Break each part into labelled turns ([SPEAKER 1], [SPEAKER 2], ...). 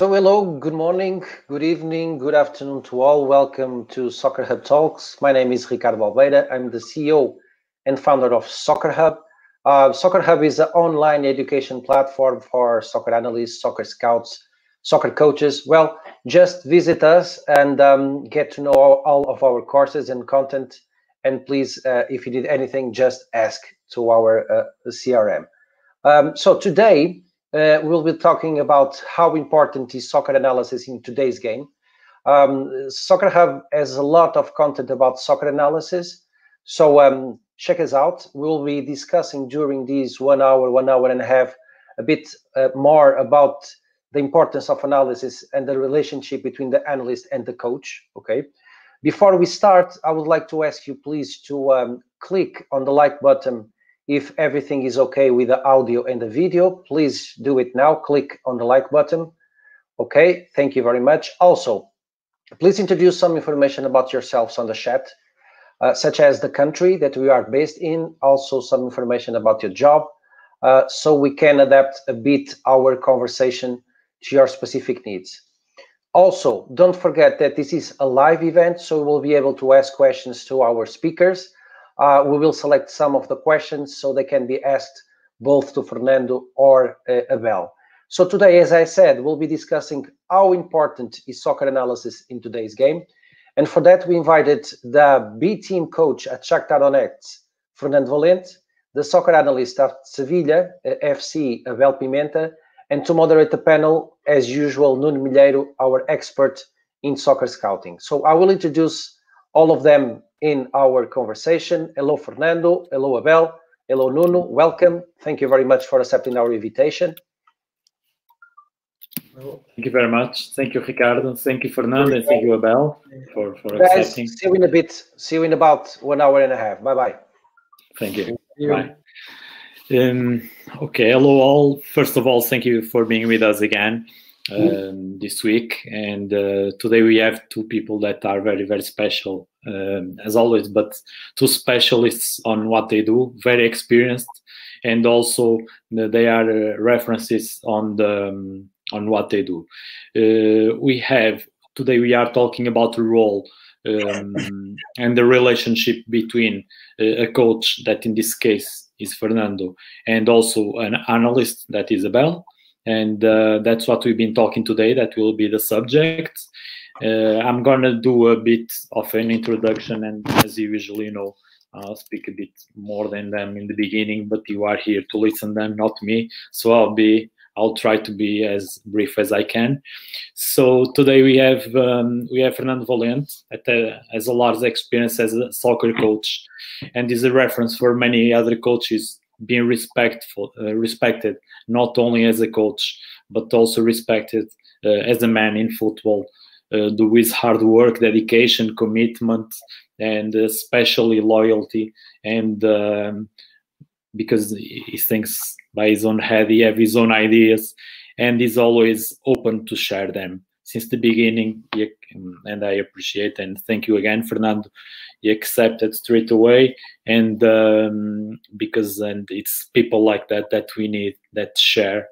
[SPEAKER 1] So hello, good morning, good evening, good afternoon to all. Welcome to Soccer Hub Talks. My name is Ricardo Albeira. I'm the CEO and founder of Soccer Hub. Uh, soccer Hub is an online education platform for soccer analysts, soccer scouts, soccer coaches. Well, just visit us and um, get to know all, all, of our courses and content. And please, uh, if you need anything, just ask to our uh, CRM. Um, so today, uh, we'll be talking about how important is soccer analysis in today's game. Um, soccer Hub has a lot of content about soccer analysis, so um, check us out. We'll be discussing during these one hour, one hour and a half, a bit uh, more about the importance of analysis and the relationship between the analyst and the coach. Okay. Before we start, I would like to ask you please to um, click on the like button if everything is okay with the audio and the video, please do it now. Click on the like button. Okay, thank you very much. Also, please introduce some information about yourselves on the chat, uh, such as the country that we are based in, also some information about your job, uh, so we can adapt a bit our conversation to your specific needs. Also, don't forget that this is a live event, so we'll be able to ask questions to our speakers uh, we will select some of the questions so they can be asked both to Fernando or uh, Abel. So today, as I said, we'll be discussing how important is soccer analysis in today's game. And for that, we invited the B team coach at Shakhtar Donetsk, Fernando Valente, the soccer analyst at Sevilla uh, FC, Abel Pimenta, and to moderate the panel, as usual, Nuno Milheiro, our expert in soccer scouting. So I will introduce all of them in our conversation. Hello, Fernando. Hello, Abel. Hello, Nuno. Welcome. Thank you very much for accepting our invitation.
[SPEAKER 2] thank you very much. Thank you, Ricardo. Thank you, Fernando, and thank you, Abel, for, for
[SPEAKER 1] Guys,
[SPEAKER 2] accepting.
[SPEAKER 1] See you in a bit. See you in about one hour and a half. Bye-bye.
[SPEAKER 2] Thank you. Bye. Um, okay, hello all. First of all, thank you for being with us again um, this week. And uh, today we have two people that are very, very special, um, as always, but two specialists on what they do, very experienced, and also they are uh, references on the um, on what they do. Uh, we have today we are talking about the role um, and the relationship between uh, a coach that in this case is Fernando and also an analyst that is Abel and uh, that's what we've been talking today. That will be the subject. Uh, I'm gonna do a bit of an introduction, and as you usually know, I'll speak a bit more than them in the beginning. But you are here to listen them, not me. So I'll be I'll try to be as brief as I can. So today we have um, we have Fernando Valente, that has a large experience as a soccer coach, and is a reference for many other coaches being respectful, uh, respected not only as a coach but also respected uh, as a man in football. Uh, do with hard work, dedication, commitment, and especially loyalty. And um, because he thinks by his own head, he has his own ideas, and is always open to share them since the beginning. And I appreciate and thank you again, Fernando. He accepted straight away and um, because and it's people like that that we need that share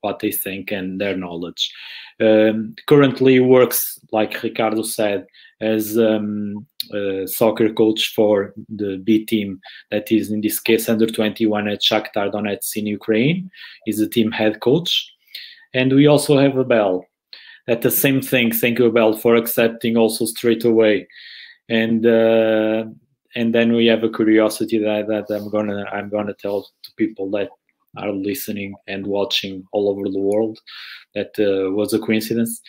[SPEAKER 2] what they think and their knowledge. Um, currently works like ricardo said as um, a soccer coach for the b team that is in this case under 21 at shakhtar donetsk in ukraine. He's the team head coach. And we also have abel at the same thing thank you abel for accepting also straight away and uh, and then we have a curiosity that, that I'm gonna I'm gonna tell to people that are listening and watching all over the world. That uh, was a coincidence.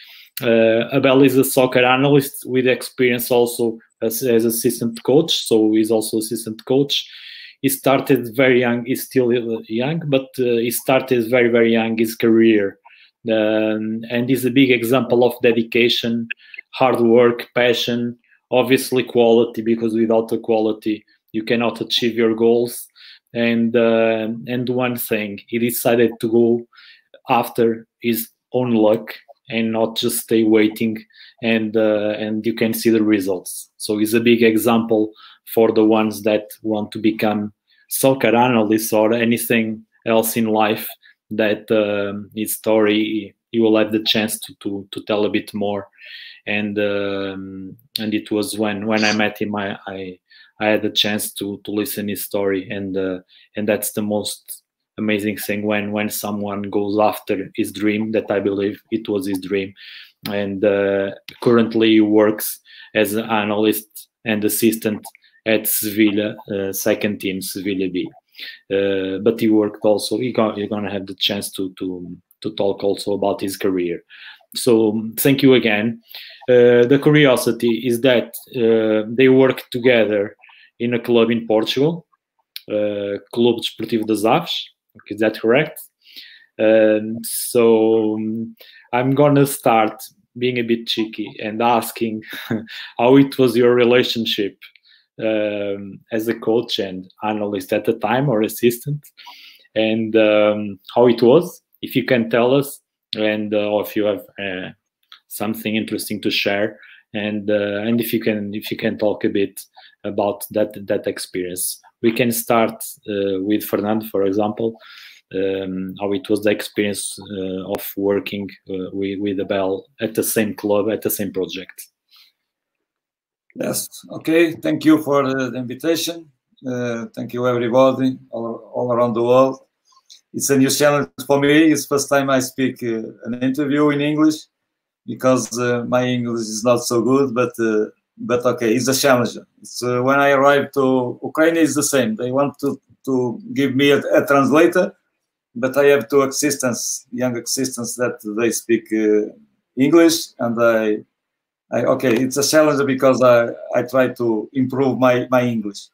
[SPEAKER 2] Uh, Abel is a soccer analyst with experience also as, as assistant coach, so he's also assistant coach. He started very young. He's still young, but uh, he started very very young his career, um, and is a big example of dedication, hard work, passion obviously quality because without the quality you cannot achieve your goals. And uh, and one thing he decided to go after his own luck and not just stay waiting and uh, and you can see the results. So he's a big example for the ones that want to become soccer analysts or anything else in life that uh, his story you will have the chance to to, to tell a bit more. And um, and it was when when I met him, I I, I had the chance to to listen his story, and uh, and that's the most amazing thing when when someone goes after his dream. That I believe it was his dream, and uh, currently he works as an analyst and assistant at Sevilla, uh, second team Sevilla B. Uh, but he worked also. He got, you're gonna have the chance to to to talk also about his career. So thank you again. Uh, the curiosity is that uh, they work together in a club in Portugal, uh, Clube Desportivo das Aves. Is that correct? And so um, I'm gonna start being a bit cheeky and asking how it was your relationship um, as a coach and analyst at the time or assistant, and um, how it was. If you can tell us, and uh, or if you have uh, something interesting to share, and uh, and if you can if you can talk a bit about that that experience. We can start uh, with Fernando, for example. Um, how it was the experience uh, of working uh, with, with Abel at the same club at the same project.
[SPEAKER 3] Yes. Okay. Thank you for the, invitation. Uh, thank you, everybody, all, all, around the world. It's a new challenge for me. It's first time I speak uh, an interview in English because uh, my English is not so good. But uh, but okay, it's a challenge. It's, uh, when I arrived to Ukraine, it's the same. They want to to give me a, a translator, but I have two assistants, young assistants that they speak uh, English, and I I, okay, it's a challenge because I, I try to improve my, my English.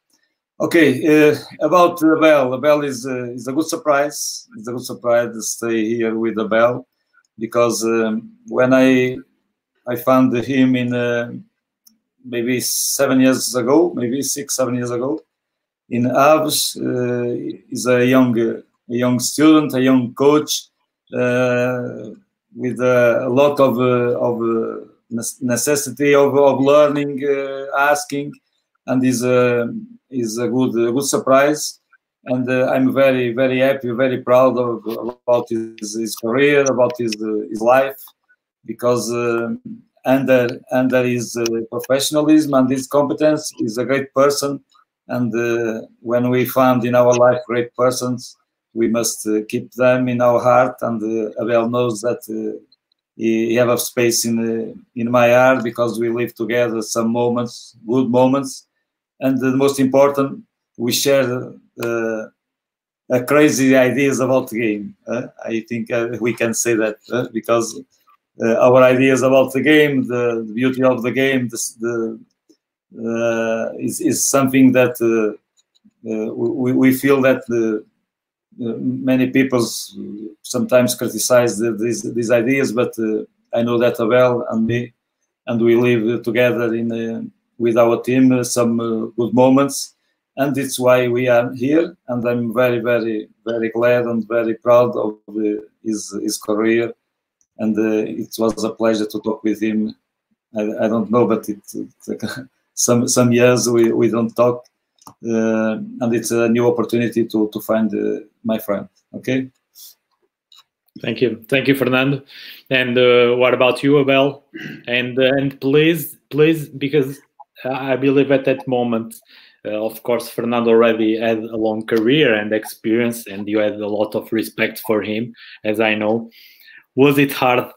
[SPEAKER 3] Okay, uh, about Abel. Abel is uh, is a good surprise. It's a good surprise to stay here with Abel because um, when I I found him in uh, maybe seven years ago, maybe six seven years ago, in Aves, uh, he's a young a young student, a young coach uh, with a lot of uh, of necessity of, of learning, uh, asking, and is a is a good a good surprise. And uh, I'm very very happy, very proud of about his, his career, about his uh, his life, because under under his professionalism and his competence, he's a great person. And when we find in our life great persons, we must uh, keep them in our heart. And uh, Abel knows that uh, have a space in the, in my heart because we live together some moments, good moments, and the most important, we share uh, crazy ideas about the game. Uh, I think uh, we can say that uh, because uh, our ideas about the game, the, the beauty of the game, the, uh, is, is something that we, we feel that the many people sometimes criticize the, these, these ideas, but uh, I know that well and me, and we live together in uh, with our team uh, some good moments, and it's why we are here. And I'm very, very, very glad and very proud of his his career, and it was a pleasure to talk with him. I, I don't know, but it, it some some years we, we don't talk uh, and it's a new opportunity to to find uh, my friend. Okay.
[SPEAKER 2] Thank you, thank you, Fernando. And uh, what about you, Abel? And and please, please, because I believe at that moment, uh, of course, Fernando already had a long career and experience, and you had a lot of respect for him, as I know. Was it hard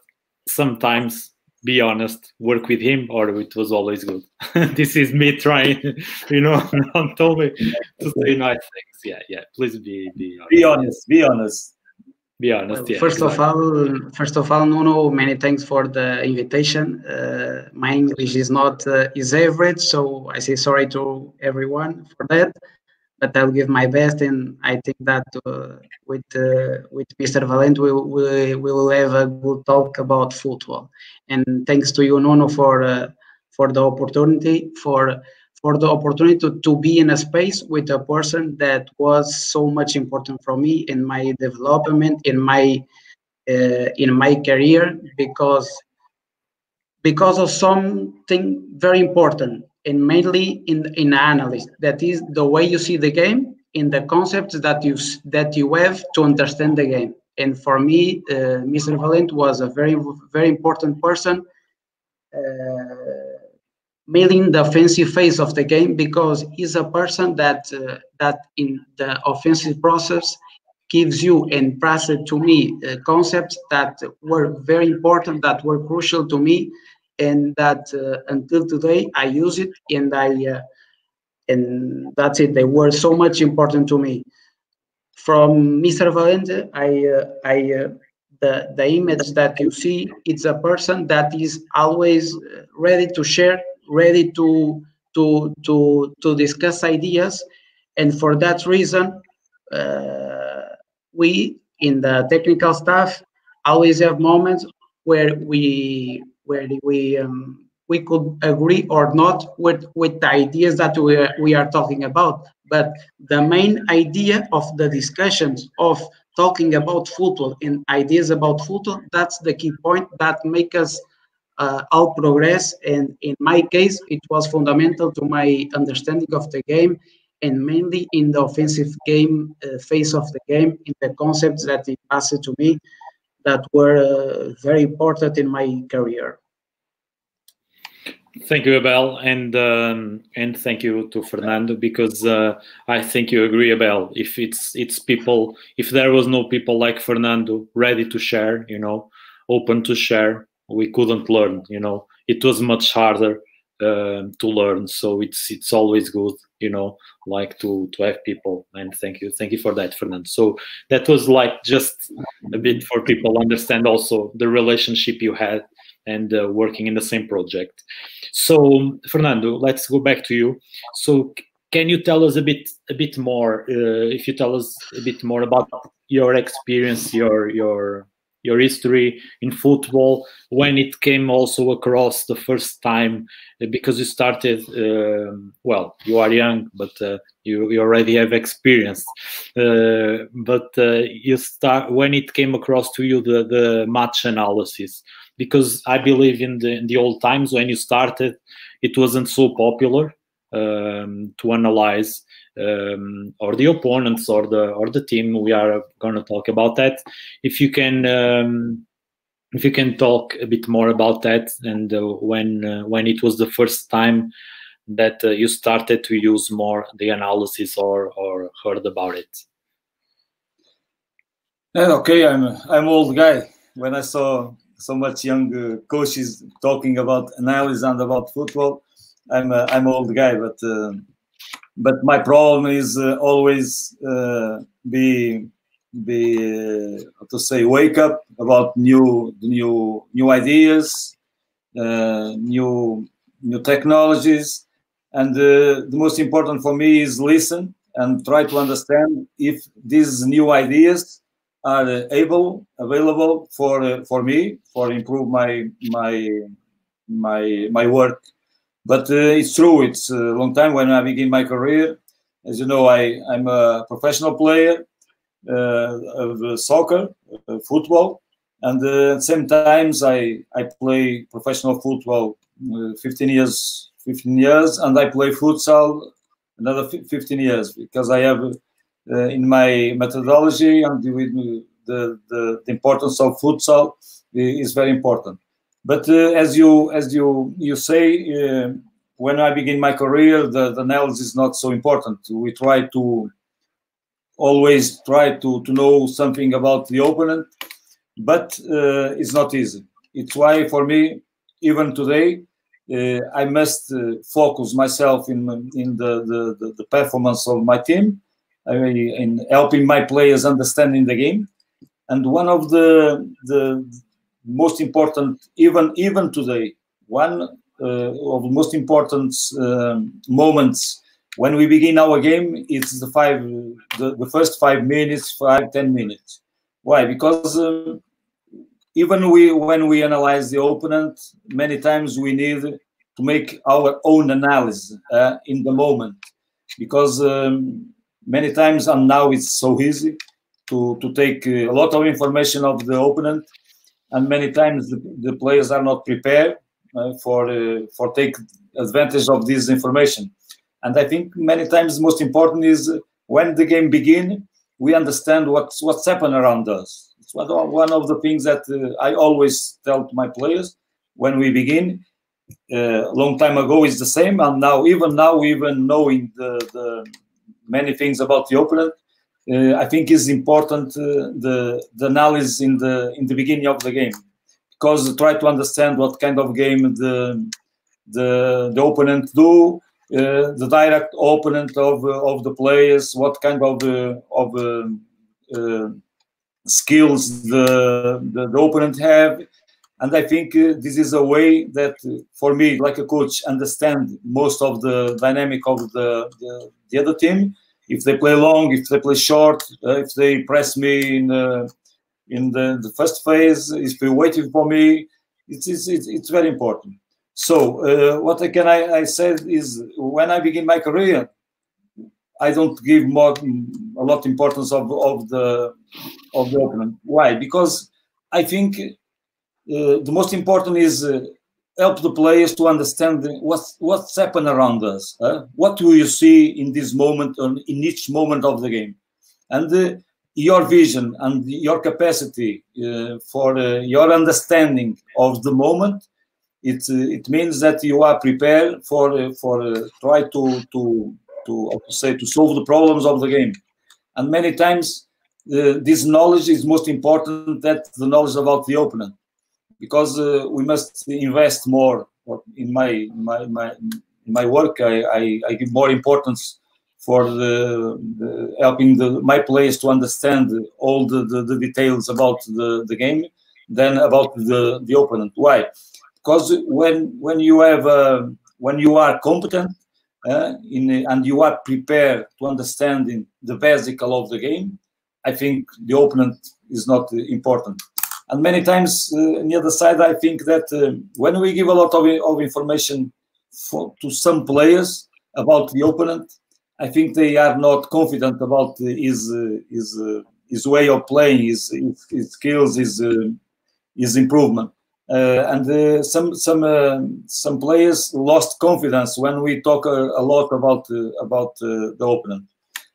[SPEAKER 2] sometimes be honest, work with him, or it was always good. this is me trying, you know, not told me to say nice things. Yeah, yeah. Please be be
[SPEAKER 3] honest. Be honest. Be honest.
[SPEAKER 2] Be honest. Well,
[SPEAKER 4] yeah, first of all, first of all, Nuno, many thanks for the invitation. Uh, my English is not uh, is average, so I say sorry to everyone for that but I'll give my best, and I think that uh, with uh, with Mr. Valente we, we, we will have a good talk about football. And thanks to you, Nuno, for uh, for the opportunity for for the opportunity to, to be in a space with a person that was so much important for me in my development in my uh, in my career because because of something very important and mainly in in analysis. That is the way you see the game in the concepts that you that you have to understand the game. And for me, uh, Mr. Valente was a very, very important person, uh, mainly in the offensive phase of the game, because he's a person that uh, that in the offensive process gives you and passed to me uh, concepts that were very important, that were crucial to me, and that uh, until today I use it, and I uh, and that's it. They were so much important to me from Mr. Valente, I, uh, I, the, the image that you see, it's a person that is always ready to share, ready to, to, to, to discuss ideas. And for that reason, uh, we in the technical staff always have moments where we, where we, um, we could agree or not with, with the ideas that we are, we are talking about. But the main idea of the discussions of talking about football and ideas about football, that's the key point that make us uh, all progress. And in my case, it was fundamental to my understanding of the game and mainly in the offensive game uh, phase of the game, in the concepts that it passed to me that were uh, very important in my career.
[SPEAKER 2] Thank you, Abel, and um, and thank you to Fernando because uh, I think you agree, Abel. If it's it's people, if there was no people like Fernando ready to share, you know, open to share, we couldn't learn. You know, it was much harder uh, to learn. So it's it's always good, you know, like to to have people. And thank you, thank you for that, Fernando. So that was like just a bit for people understand also the relationship you had and uh, working in the same project. So, Fernando, let's go back to you. So, can you tell us a bit a bit more? Uh, if you tell us a bit more about your experience, your your your history in football, when it came also across the first time, uh, because you started. Um, well, you are young, but uh, you, you already have experience. Uh, but uh, you start when it came across to you the the match analysis because I believe in the in the old times when you started, it wasn't so popular um, to analyze um, or the opponents or the or the team. We are going to talk about that. If you can. Um, if you can talk a bit more about that and uh, when uh, when it was the first time that uh, you started to use more the analysis or or heard about it
[SPEAKER 3] yeah, okay i'm i'm old guy when i saw so much young uh, coaches talking about analysis and about football. I'm a, I'm old guy, but uh, but my problem is uh, always uh, be be uh, to say wake up about new new new ideas, uh, new new technologies, and the most important for me is listen and try to understand if these new ideas are able available for uh, for me for improve my my my my work but uh, it's true it's a long time when i begin my career as you know i i'm a professional player uh, of soccer uh, football and uh, same times i i play professional football uh, 15 years 15 years and i play futsal another 15 years because i have uh, in my methodology and the, the, the importance of futsal is very important. But uh, as you as you you say, uh, when I begin my career, the, the analysis is not so important. We try to always try to, to know something about the opponent, but uh, it's not easy. It's why for me, even today, uh, I must uh, focus myself in in the, the, the performance of my team I mean, in helping my players understanding the game. And one of the the most important, even even today, one uh, of the most important um, moments when we begin our game, it's the five, the, the first five minutes, five ten minutes. Why? Because uh, even we when we analyze the opponent, many times we need to make our own analysis uh, in the moment because um, many times and now it's so easy to, to take a lot of information of the opponent and many times the, the players are not prepared uh, for uh, for take advantage of this information and i think many times the most important is when the game begin we understand what's what's happened around us It's one of the things that uh, I always tell to my players when we begin. A uh, long time ago is the same, and now even now, even knowing the, the many things about the opponent, uh, I think is important uh, the the analysis in the in the beginning of the game because try to understand what kind of game the the, the opponent do, uh, the direct opponent of uh, of the players, what kind of uh, of uh, skills the, the, the opponent have, and I think this is a way that for me, like a coach, understand most of the dynamic of the the, the other team. If they play long, if they play short, if they press me in in the, the first phase, if they waiting for me, it's, it's, it's, very important. So uh, what I can I, I said is when I begin my career, I don't give more a lot importance of, of the of the opponent. Why? Because I think uh, the most important is uh, help the players to understand what's what's happened around us. what do you see in this moment, in each moment of the game, and uh, your vision and your capacity uh, for uh, your understanding of the moment it uh, it means that you are prepared for uh, for uh, try to to to say to solve the problems of the game. And many times this knowledge is most important than the knowledge about the opponent because uh, we must invest more in my my my my work I, I, I give more importance for the, the helping the, my players to understand all the, the, the, details about the, the game than about the, the opponent. Why? Because when when you have uh, when you are competent uh, in and you are prepared to understand the basic of the game, I think the opponent is not important. And many times uh, on the other side, I think that uh, when we give a lot of, of information for, to some players about the opponent, I think they are not confident about his his his way of playing, his his, his skills, his his improvement. Uh, and uh, some some uh, some players lost confidence when we talk a lot about about the opponent.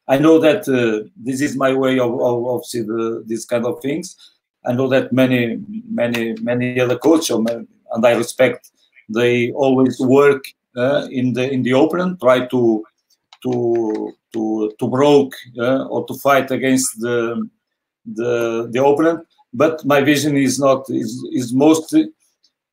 [SPEAKER 3] I know that this is my way of of, of see the, these kind of things. I know that many many many other coaches and I respect they always work uh, in the in the opponent, try to to to to broke uh, or to fight against the the the opponent. But my vision is not is is mostly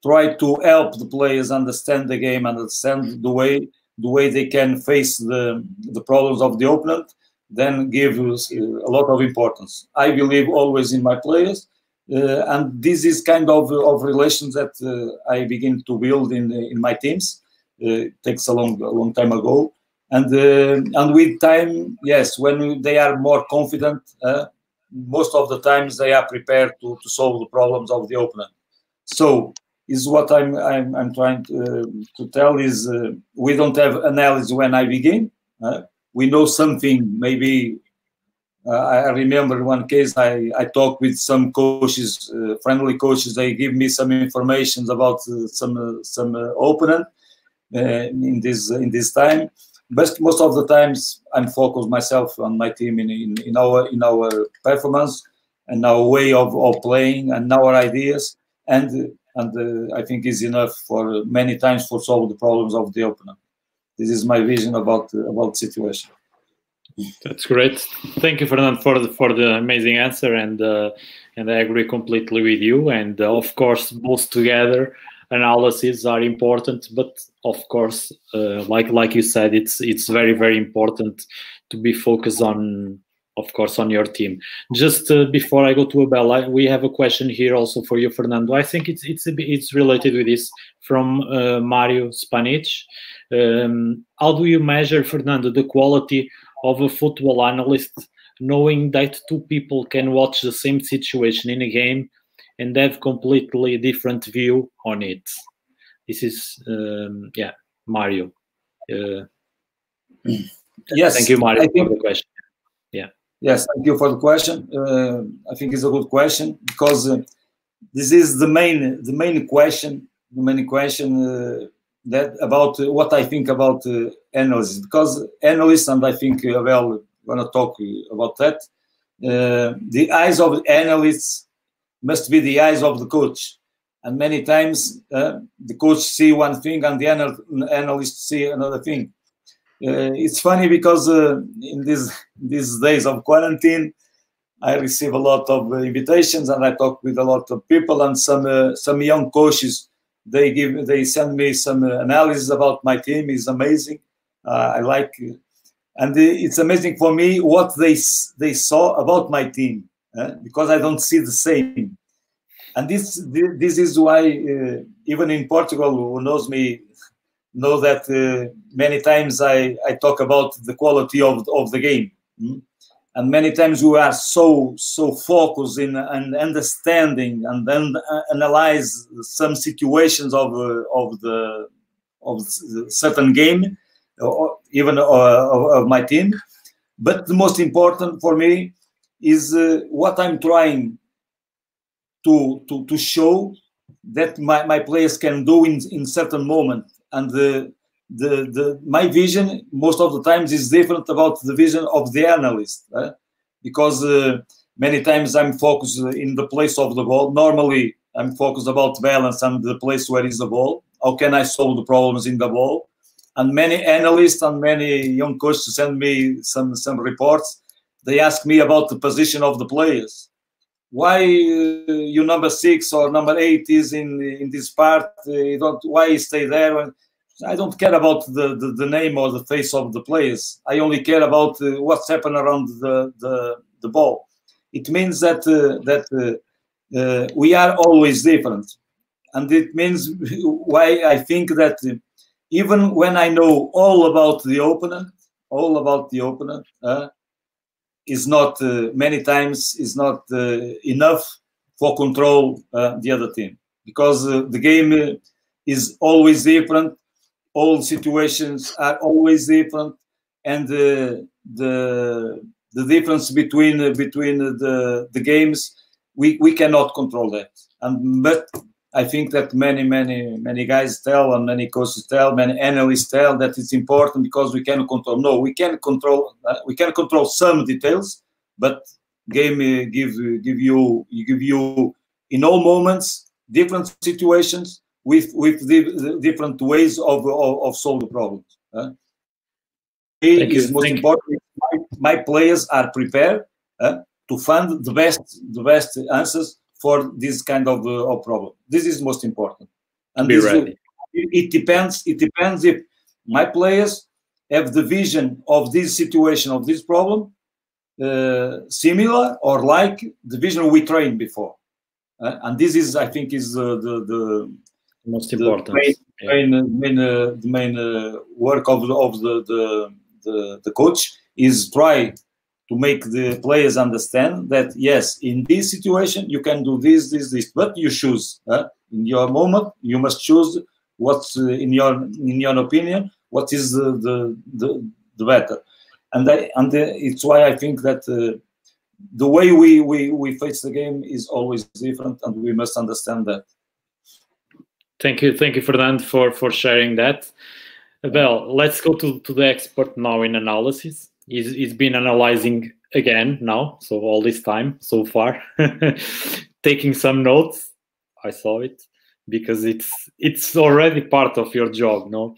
[SPEAKER 3] try to help the players understand the game, understand the way the way they can face the the problems of the opponent. Then give a lot of importance. I believe always in my players. Uh, and this is kind of of relations that uh, I begin to build in in my teams. Uh, takes a long a long time ago, and uh, and with time yes when they are more confident most of the times they are prepared to, to solve the problems of the opponent. So is what i'm i'm, I'm trying to, uh, to tell is uh, we don't have analysis when i begin. Uh, we know something maybe Uh, I remember one case I, I talked with some coaches, uh, friendly coaches. They give me some information about uh, some some opponent in this in this time, best most of the times I'm focused myself on my team in, in, in our in our performance and our way of, of playing and our ideas and and uh, I think is enough for many times for solve the problems of the opponent. This is my vision about uh, about situation.
[SPEAKER 2] That's great. Thank you, Fernando, for the for the amazing answer, and uh, and I agree completely with you. And uh, of course, both together analyses are important, but of course, uh, like like you said, it's it's very very important to be focused on, of course, on your team. Just uh, before I go to Abel, I, we have a question here also for you, Fernando. I think it's it's bit, it's related with this from uh, Mario spanich Um, how do you measure, Fernando, the quality of a football analyst, knowing that two people can watch the same situation in a game and have completely different view on it. This is um, yeah, Mario. Uh,
[SPEAKER 3] yes,
[SPEAKER 2] thank you, Mario, think, for the question. Yeah.
[SPEAKER 3] Yes, thank you for the question. Uh, I think it's a good question because uh, this is the main the main question the main question uh, that about what I think about uh, analysts because analysts and I think uh, well gonna talk about that. Uh, the eyes of analysts must be the eyes of the coach. And many times uh, the coach see one thing and the anal analyst see another thing. Uh, it's funny because uh, in these these days of quarantine, I receive a lot of invitations and I talk with a lot of people and some uh, some young coaches. They give they send me some analysis about my team. is amazing. Uh, I like, and it's amazing for me what they they saw about my team uh, because I don't see the same. And this this is why uh, even in Portugal, who knows me, know that uh, many times I, I talk about the quality of, of the game. Mm? And many times we are so so focused in and understanding and then uh, analyze some situations of uh, of the of certain game, even uh, of, my team. But the most important for me is uh, what I'm trying to, to, to show that my, my players can do in, in certain moment. And the, the, the, my vision most of the times is different about the vision of the analyst. Eh? Because uh, many times I'm focused in the place of the ball. Normally I'm focused about balance and the place where is the ball. How can I solve the problems in the ball? And many analysts and many young coaches send me some, some reports they ask me about the position of the players. Why uh, you number six or number eight is in in this part? Uh, don't why you stay there? I don't care about the, the, the, name or the face of the players. I only care about uh, what's happened around the, the, the ball. It means that uh, that uh, uh, we are always different, and it means why I think that even when I know all about the opponent, all about the opponent, is not uh, many times is not uh, enough for control uh, the other team. Because the game is always different. All situations are always different. And the the the difference between between the the games we we cannot control that. And but I think that many, many, many guys tell and many coaches tell, many analysts tell that it's important because we can control. No, we can control. Uh, we can control some details, but game uh, give give you give you in all moments different situations with with the, different ways of of, of solve the problems. Uh, is most Thank important. My, my, players are prepared uh, to find the best the best answers for this kind of, uh, of problem. This is most important.
[SPEAKER 2] And Be ready.
[SPEAKER 3] It, it depends. It depends if my players have the vision of this situation of this problem uh, similar or like the vision we trained before. Uh, and this is, I think, is uh, the, the
[SPEAKER 2] most important the
[SPEAKER 3] main, yeah. main, main uh, the main uh, work of the, of the, the, the the coach is try to make the players understand that yes, in this situation you can do this, this, this, but you choose uh, in your moment. You must choose what's uh, in your in your opinion what is the the the, the better, and I, and the, it's why I think that. Uh, the way we, we, we face the game is always different, and we must understand that.
[SPEAKER 2] Thank you, thank you, Fernando, for for sharing that. Well, let's go to, to the expert now in analysis he's, he's been analyzing again now so all this time so far. Taking some notes i saw it because it's it's already part of your job no?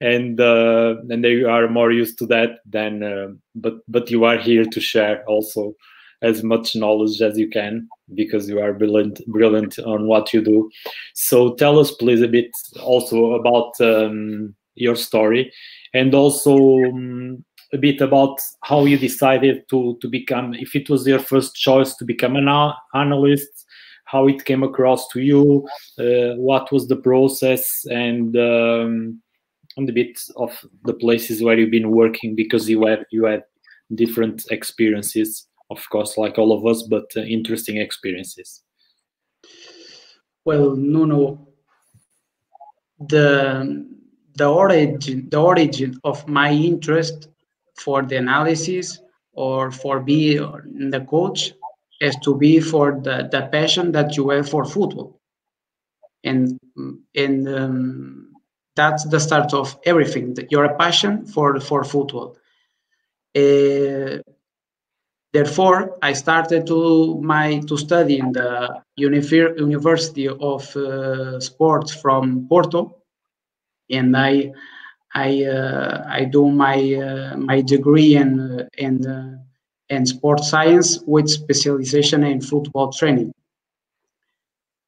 [SPEAKER 2] And uh, and they are more used to that than uh, but but you are here to share also as much knowledge as you can because you are brilliant brilliant on what you do. So tell us please a bit also about um, your story and also um, a bit about how you decided to to become if it was your first choice to become an analyst how it came across to you uh, what was the process and um, and a bit of the places where you've been working because you had you had different experiences of course like all of us but uh, interesting experiences.
[SPEAKER 4] Well no no. The the origin the origin of my interest for the analysis or for being the coach is to be for the, the passion that you have for football. And and um, that's the start of everything. A passion for for football. Uh, Therefore, I started to my to study in the University of uh, Sports from Porto, and I I uh, I do my uh, my degree in in uh, in sports science with specialization in football training.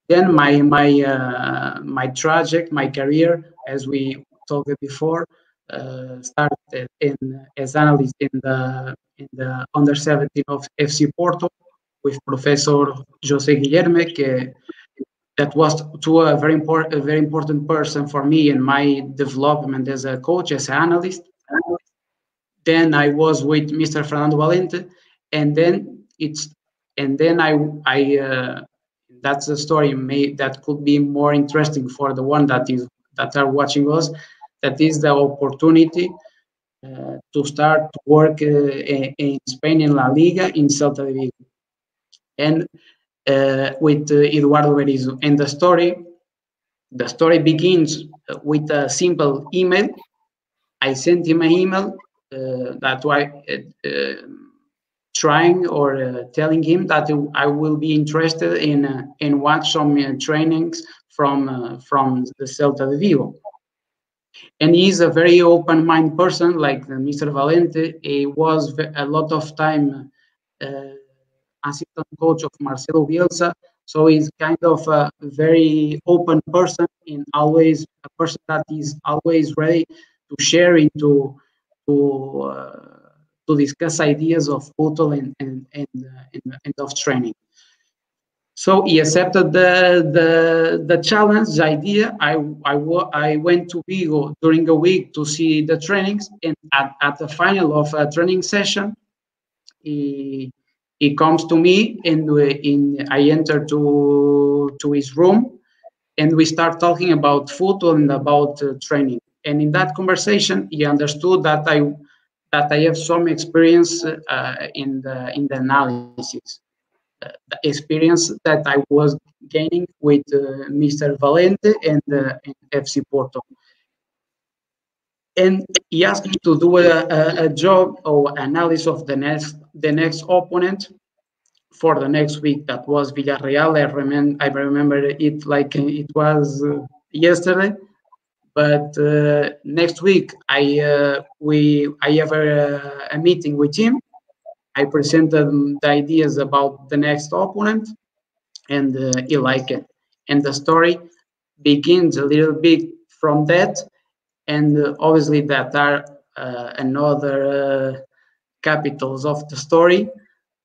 [SPEAKER 4] Then my my uh, my project, my career, as we talked before, uh, started in as analyst in the in the under 17 of FC Porto with Professor Jose Guilherme, that was to a very important, a very important person for me in my development as a coach, as an analyst. Then I was with Mr. Fernando Valente, and then it's and then I I uh, that's a story may that could be more interesting for the one that is that are watching us. That is the opportunity uh, to start to work uh, in Spain in La Liga in Celta de Vigo. And with Eduardo Berizzo. And the story, the story begins with a simple email. I sent him an email that I trying or uh, telling him that I will be interested in uh, in watch some uh, trainings from from the Celta de Vigo and he's a very open mind person like mr valente he was a lot of time uh, assistant coach of marcelo bielsa so he's kind of a very open person and always a person that is always ready to share into to uh, to discuss ideas of football and and and, uh, and, and of training so he accepted the, the, the challenge, the idea. I, I, I went to Vigo during a week to see the trainings. And at, at the final of a training session, he, he comes to me and we, in, I enter to, to his room and we start talking about football and about uh, training. And in that conversation, he understood that I that I have some experience uh, in the in the analysis the experience that I was gaining with uh, Mr. Valente and, uh, and, FC Porto. And he asked me to do a, a, a, job or analysis of the next the next opponent for the next week. That was Villarreal. I remember I remember it like it was yesterday. But uh, next week I uh, we I have a, a meeting with him I presented the ideas about the next opponent, and uh, he liked it. And the story begins a little bit from that, and uh, obviously that are uh, another uh, capitals of the story.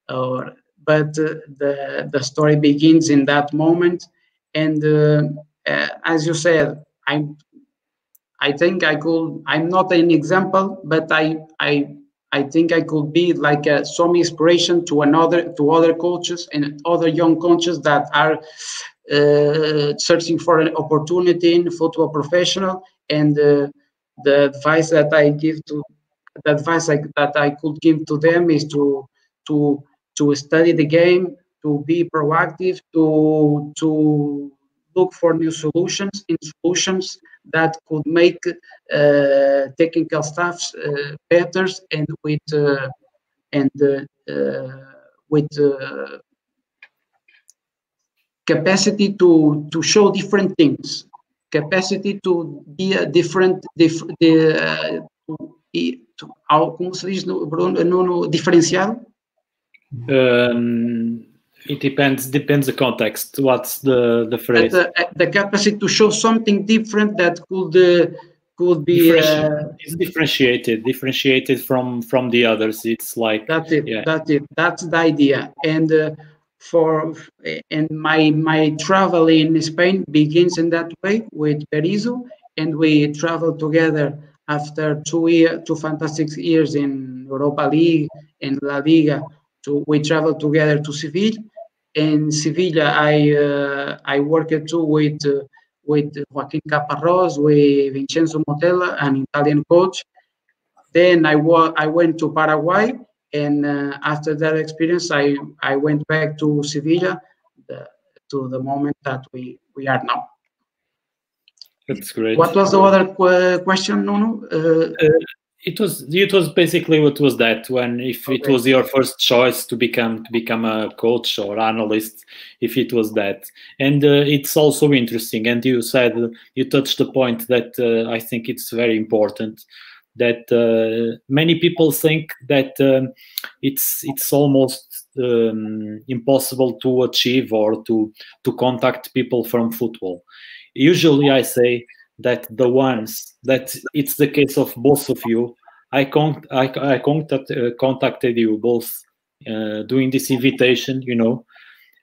[SPEAKER 4] Or, but the the story begins in that moment, and as you said, I I think I could. I'm not an example, but I I I think I could be like some inspiration to another to other coaches and other young coaches that are uh, searching for an opportunity in football professional. And uh, the advice that I give to the advice I, that I could give to them is to to to study the game, to be proactive, to to look for new solutions in solutions that could make uh, technical staffs uh, better and with uh, and with capacity to to show different things capacity to be a different dif, de, to, como se diz no, Bruno, no, no diferenciado
[SPEAKER 2] um, it depends depends the context. What's the the phrase?
[SPEAKER 4] The, the capacity to show something different that could uh, could be
[SPEAKER 2] uh, it's differentiated differentiated from from the others. It's like
[SPEAKER 4] that's it. Yeah. That's it. That's the idea. And uh, for and my my travel in Spain begins in that way with Berizzo, and we travel together after two year two fantastic years in Europa League and La Liga. To, we traveled together to Seville in Sevilla, I uh, I worked too with uh, with Joaquin Caparrós, with Vincenzo Montella, an Italian coach. Then I wa- I went to Paraguay, and uh, after that experience, I I went back to Sevilla, the, to the moment that we we are now.
[SPEAKER 2] That's great.
[SPEAKER 4] What was the other qu- question, Nuno? Uh,
[SPEAKER 2] it was it was basically what was that when if okay. it was your first choice to become to become a coach or analyst if it was that and uh, it's also interesting and you said you touched the point that uh, i think it's very important that uh, many people think that um, it's it's almost um, impossible to achieve or to to contact people from football usually i say that the ones that it's the case of both of you. I con I, I contact, uh, contacted you both uh, doing this invitation, you know,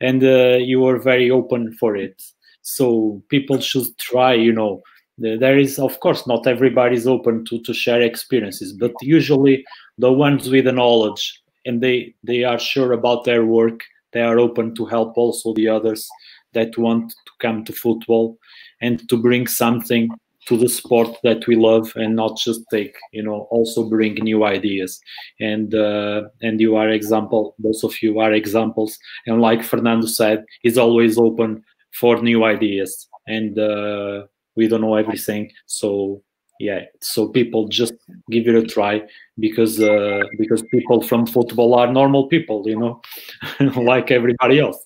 [SPEAKER 2] and uh, you were very open for it. So people should try, you know. There is, of course, not everybody is open to, to share experiences, but usually the ones with the knowledge and they they are sure about their work, they are open to help also the others that want to come to football and to bring something to the sport that we love and not just take you know also bring new ideas. And uh, and you are example both of you are examples. And like fernando said he's always open for new ideas. And uh, we don't know everything. So yeah so people just give it a try because uh, because people from football are normal people you know like everybody else.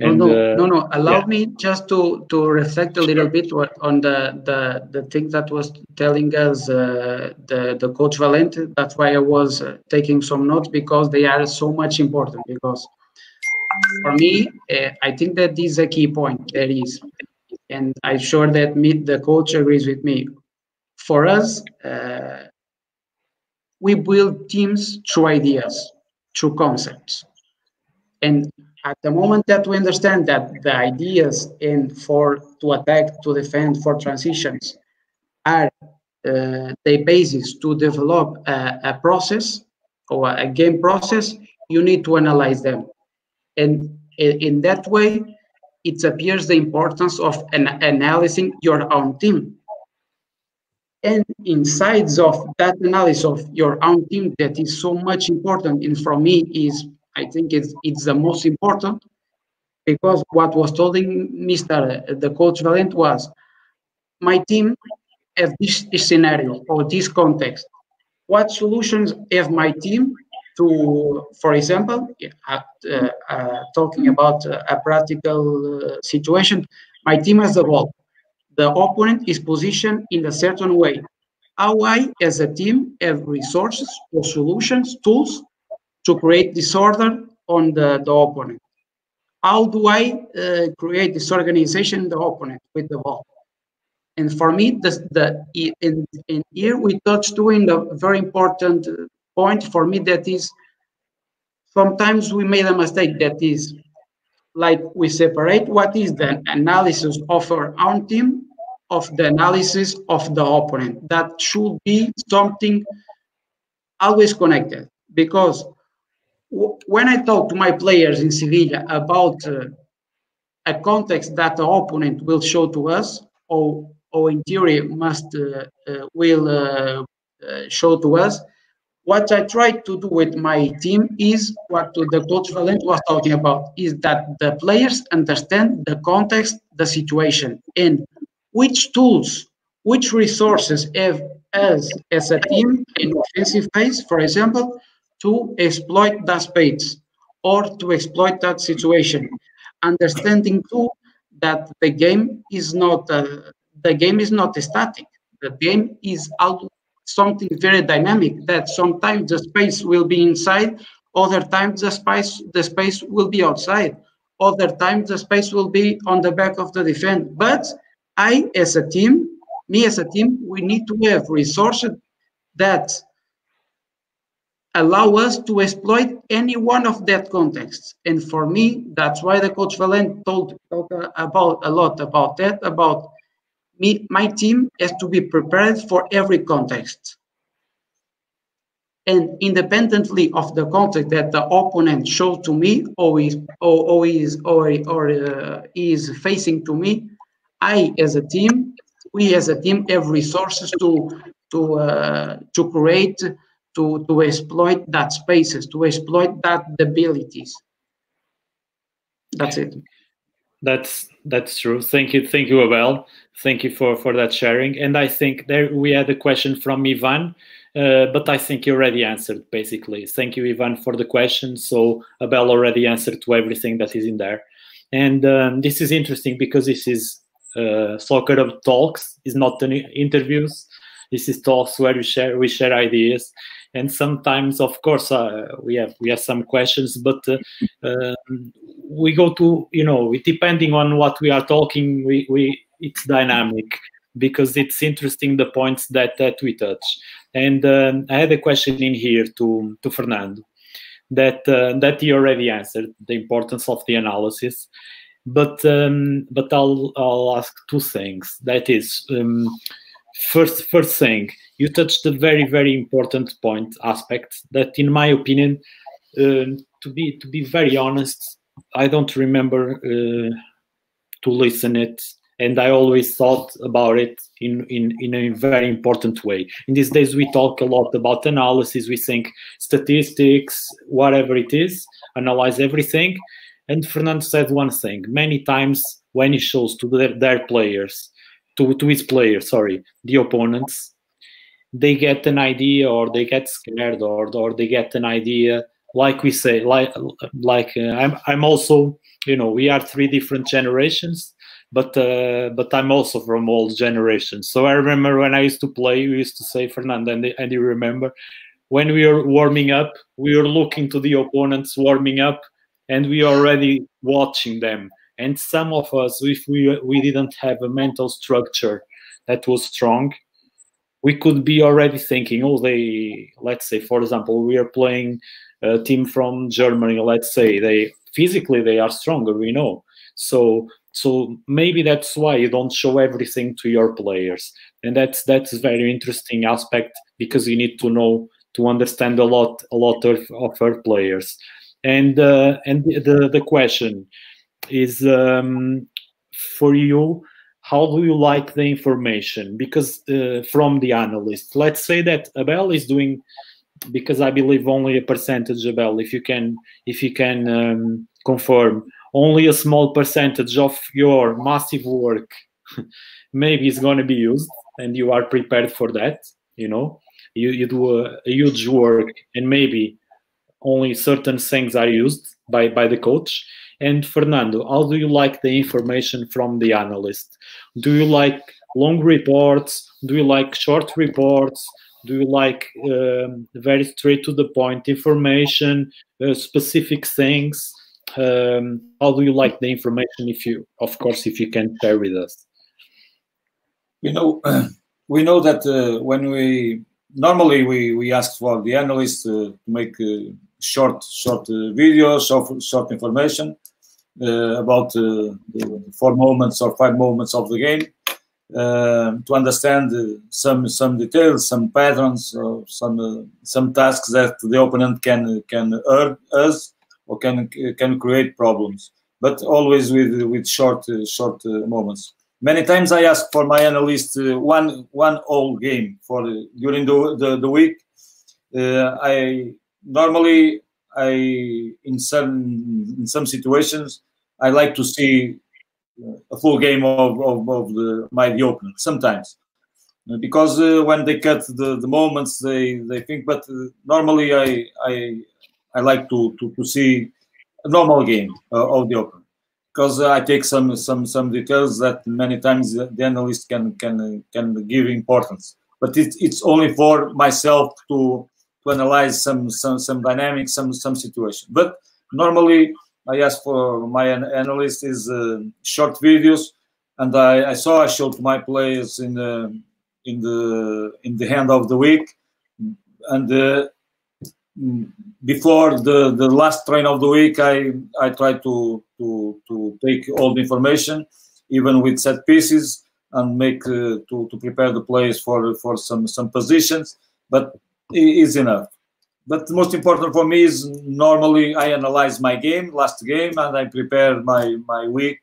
[SPEAKER 4] And, no no, uh, no no. Allow yeah. me just to to reflect a little bit on the the the thing that was telling us uh, the the coach valente. That's why i was uh, taking some notes because they are so much important because for me uh, i think that this is a key point. There is and i'm sure that me, the coach agrees with me for us, uh, we build teams through ideas, through concepts. And at the moment that we understand that the ideas and for to attack, to defend, for transitions are uh, the basis to develop a, a, process or a game process, you need to analyze them. And in that way, it appears the importance of an analyzing your own team. And insides of that analysis of your own team that is so much important and for me is i think it's it's the most important because what was told in mr the coach Valente was my team have this, this scenario or this context. What solutions have my team to for example uh, uh, talking about a practical uh, situation my team has the ball the opponent is positioned in a certain way. How I, as a team, have resources or solutions, tools to create disorder on the, the opponent. How do I uh, create this organization, the opponent, with the ball? And for me, the, the in, in here we touched doing a very important point for me that is sometimes we made a mistake that is like we separate what is the analysis of our own team of the analysis of the opponent. That should be something always connected because when I talk to my players in Sevilla about uh, a context that the opponent will show to us or, or in theory must uh, uh, will uh, uh, show to us, what I try to do with my team is what the coach Valente was talking about, is that the players understand the context, the situation, and which tools, which resources have us as a team in offensive phase, for example, to exploit that space or to exploit that situation. Understanding too that the game is not uh, the game is not static. The game is out something very dynamic that sometimes the space will be inside other times the space the space will be outside. Other times the space will be on the back of the defense. But i as a team me as a team we need to have resources that allow us to exploit any one of that contexts and for me that's why the coach valente told, told about a lot about that about me, my team has to be prepared for every context. And independently of the context that the opponent shows to me or is or, or is or, or uh, is facing to me, I as a team, we as a team have resources to to uh, to create to to exploit that spaces, to exploit that abilities. That's it.
[SPEAKER 2] That's that's true. Thank you, thank you, Abel. Thank you for for that sharing. And I think there we had a question from Ivan. uh, but I think you already answered basically. Thank you, Ivan, for the question. So Abel already answered to everything that is in there. And um, this is interesting because this is uh, Soccer Hub Talks, is not an interviews. This is talks where we share we share ideas, and sometimes, of course, uh, we have we have some questions, but uh, um, we go to you know depending on what we are talking, we we it's dynamic because it's interesting the points that that we touch. And um, I had a question in here to to Fernando that uh, that he already answered the importance of the analysis but um, but I'll I'll ask two things. That is, um, first first thing, you touched a very very important point aspect that, in my opinion, uh, to be to be very honest, I don't remember uh, to listen it, and I always thought about it in, in in a very important way. In these days, we talk a lot about analysis. We think statistics, whatever it is, analyze everything and Fernando said one thing many times when he shows to their, their players, to, to his players, sorry, the opponents, they get an idea or they get scared or, or they get an idea like we say like like uh, I'm, I'm also you know we are three different generations but uh, but I'm also from old generations. So I remember when I used to play we used to say Fernando and, and you remember when we were warming up we were looking to the opponents warming up and we are already watching them. And some of us if we we didn't have a mental structure that was strong we could be already thinking oh they let's say for example we are playing a team from germany let's say they physically they are stronger we know. So so maybe that's why you don't show everything to your players. And that's that's a very interesting aspect because you need to know to understand a lot a lot of, of our players. And uh, and the the question is um, for you how do you like the information? Because uh, from the analyst let's say that abel is doing because i believe only a percentage of abel if you can if you can um, confirm only a small percentage of your massive work maybe is going to be used and you are prepared for that you know you, you do a, a huge work and maybe only certain things are used by, by the coach. And Fernando, how do you like the information from the analyst? Do you like long reports? Do you like short reports? Do you like um, very straight to the point information, uh, specific things? Um, how do you like the information? If you, of course, if you can share with us.
[SPEAKER 3] You know, we know that uh, when we normally we we ask for the analyst uh, to make uh, short short uh, videos of short information uh, about uh, the four moments or five moments of the game to understand some some details, some patterns, or some some tasks that the opponent can can earn us or can can create problems. But always with with short short moments many times I ask for my analyst uh, one one whole game for during the, the, the week. Uh, I normally I in some in some situations I like to see a full game of, of, of the my the opener sometimes because uh, when they cut the, the moments they, they think but uh, normally I, I I like to, to, to see a normal game uh, of the Open because I take some some some details that many times the analyst can can can give importance but it, it's only for myself to to analyze some some some dynamics, some some situation. But normally, I ask for my analyst is uh, short videos, and I, I saw I showed my players in the in the in the end of the week, and uh, before the the last train of the week, I I try to to to take all the information, even with set pieces, and make uh, to to prepare the players for for some some positions, but is enough. But the most important for me is normally I analyze my game, last game, and I prepare my my week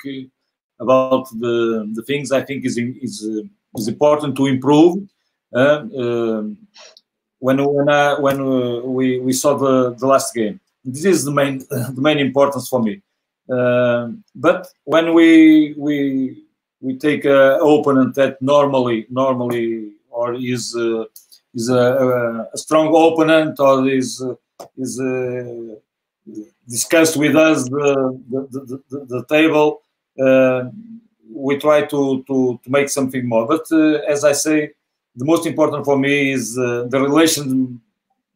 [SPEAKER 3] about the the things I think is is is important to improve. Uh, um, when when I, when uh, we we saw the the last game, this is the main the main importance for me. Uh, but when we we we take an opponent that normally normally or is uh, is a, a strong opponent or is is uh, discussed with us the the, the, the, the table, uh, we try to, to to make something more. But uh, as I say, the most important for me is uh, the relation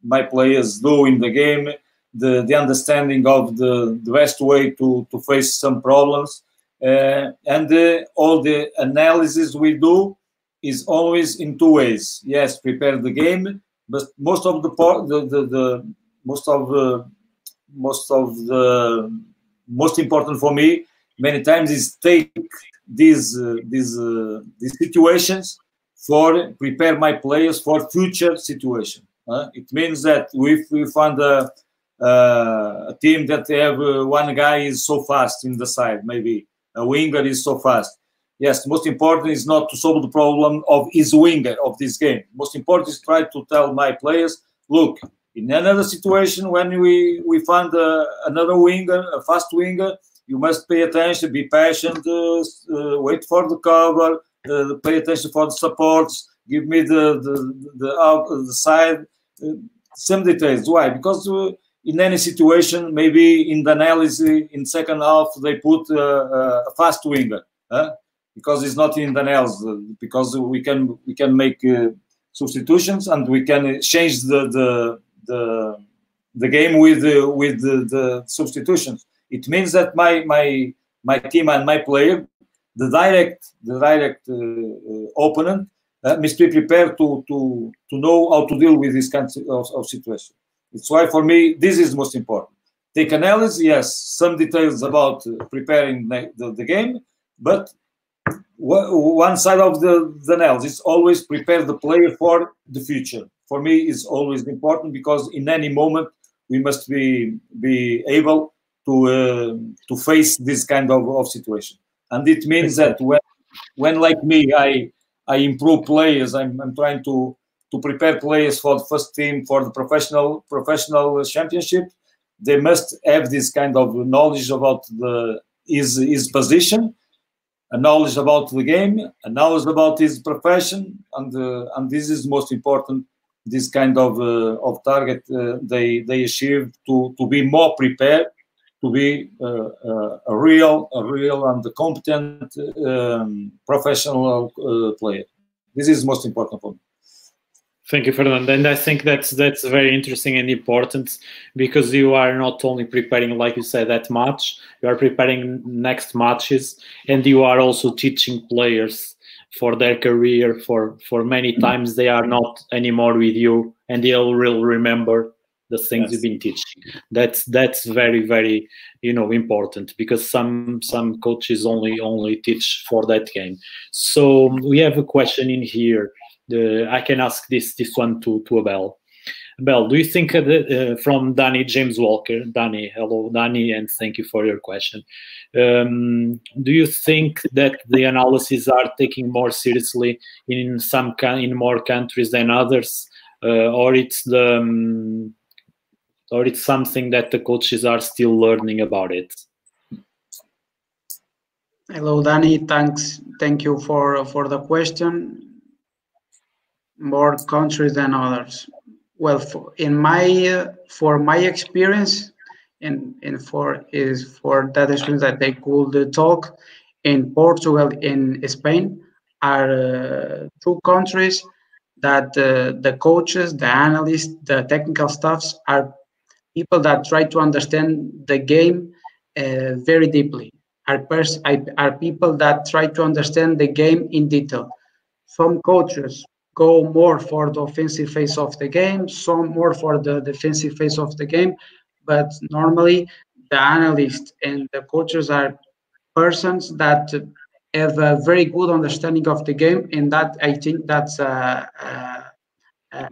[SPEAKER 3] my players do in the game, the the understanding of the, the best way to to face some problems, uh, and uh, all the analysis we do is always in two ways. Yes, prepare the game, but most of the the, the, the most of the most of the most important for me many times is take these uh, these uh, these situations for prepare my players for future situation. Uh, it means that if we find a, uh, a team that have uh, one guy is so fast in the side, maybe a winger is so fast. Yes, most important is not to solve the problem of his winger of this game. Most important is try to tell my players, look, in another situation when we we find uh, another winger, a fast winger, you must pay attention, be patient, uh, uh, wait for the cover, uh, pay attention for the supports, give me the the the out the side, uh, some details. Why? Because uh, in any situation, maybe in the analysis in second half they put a fast winger, huh? because it's not in the analysis. Because we can we can make substitutions and we can change the the the the game with with the, the substitutions. It means that my my my team and my player, the direct the direct uh, uh, opponent, uh, must be prepared to to to know how to deal with this kind of, of situation. It's why for me this is most important. Take analysis, yes, some details about preparing the, the, game, but one side of the, the analysis always prepare the player for the future for me is always important because in any moment we must be be able to uh, to face this kind of, of situation and it means that when when like me i i improve players i'm, I'm trying to to prepare players for the first team for the professional professional championship they must have this kind of knowledge about the his his position a knowledge about the game a knowledge about his profession and uh, and this is most important this kind of uh, of target uh, they they achieve to to be more prepared to be uh, a real a real and competent um, professional player this is most important for me
[SPEAKER 2] Thank you, Fernando. And I think that's that's very interesting and important because you are not only preparing, like you said, that match, you are preparing next matches, and you are also teaching players for their career for for many times they are not anymore with you and they'll will remember the things yes. you've been teaching. That's that's very very you know important because some some coaches only only teach for that game. So we have a question in here. The, i can ask this this one to to abel. Bell, do you think uh, uh, from Danny James Walker, Danny, hello, Danny, and thank you for your question. Um, do you think that the analysis are taking more seriously in some in more countries than others, uh, or it's the um, or it's something that the coaches are still learning about it?
[SPEAKER 4] Hello, Danny. Thanks. Thank you for for the question. More countries than others well for, in my uh, for my experience and, and for is for that experience that they could talk in portugal in spain are uh, two countries that uh, the coaches the analysts the technical staffs are people that try to understand the game uh, very deeply are, pers- are people that try to understand the game in detail some coaches go more for the offensive phase of the game, some more for the defensive phase of the game. But normally, the analysts and the coaches are persons that have a very good understanding of the game, and that I think that's a, a,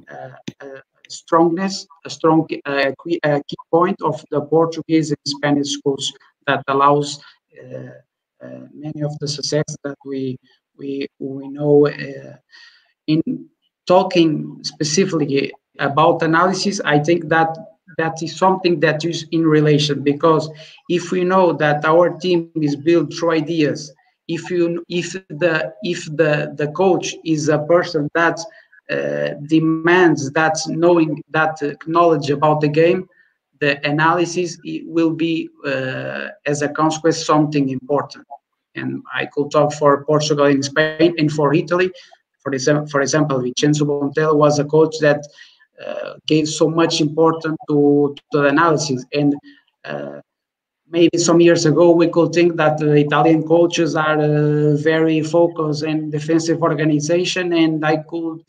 [SPEAKER 4] a, strongness, a strong a key, key, point of the Portuguese and Spanish schools that allows uh, uh, many of the success that we we we know uh, in talking specifically about analysis, I think that that is something that is in relation because if we know that our team is built through ideas, if you if the if the the coach is a person that uh, demands that knowing that knowledge about the game, the analysis will be uh, as a consequence something important. And I could talk for Portugal and Spain and for Italy. For example, for example, Vincenzo Montella was a coach that uh, gave so much importance to, to the analysis and uh, maybe some years ago we could think that the Italian coaches are uh, very focused in defensive organization, and I could uh,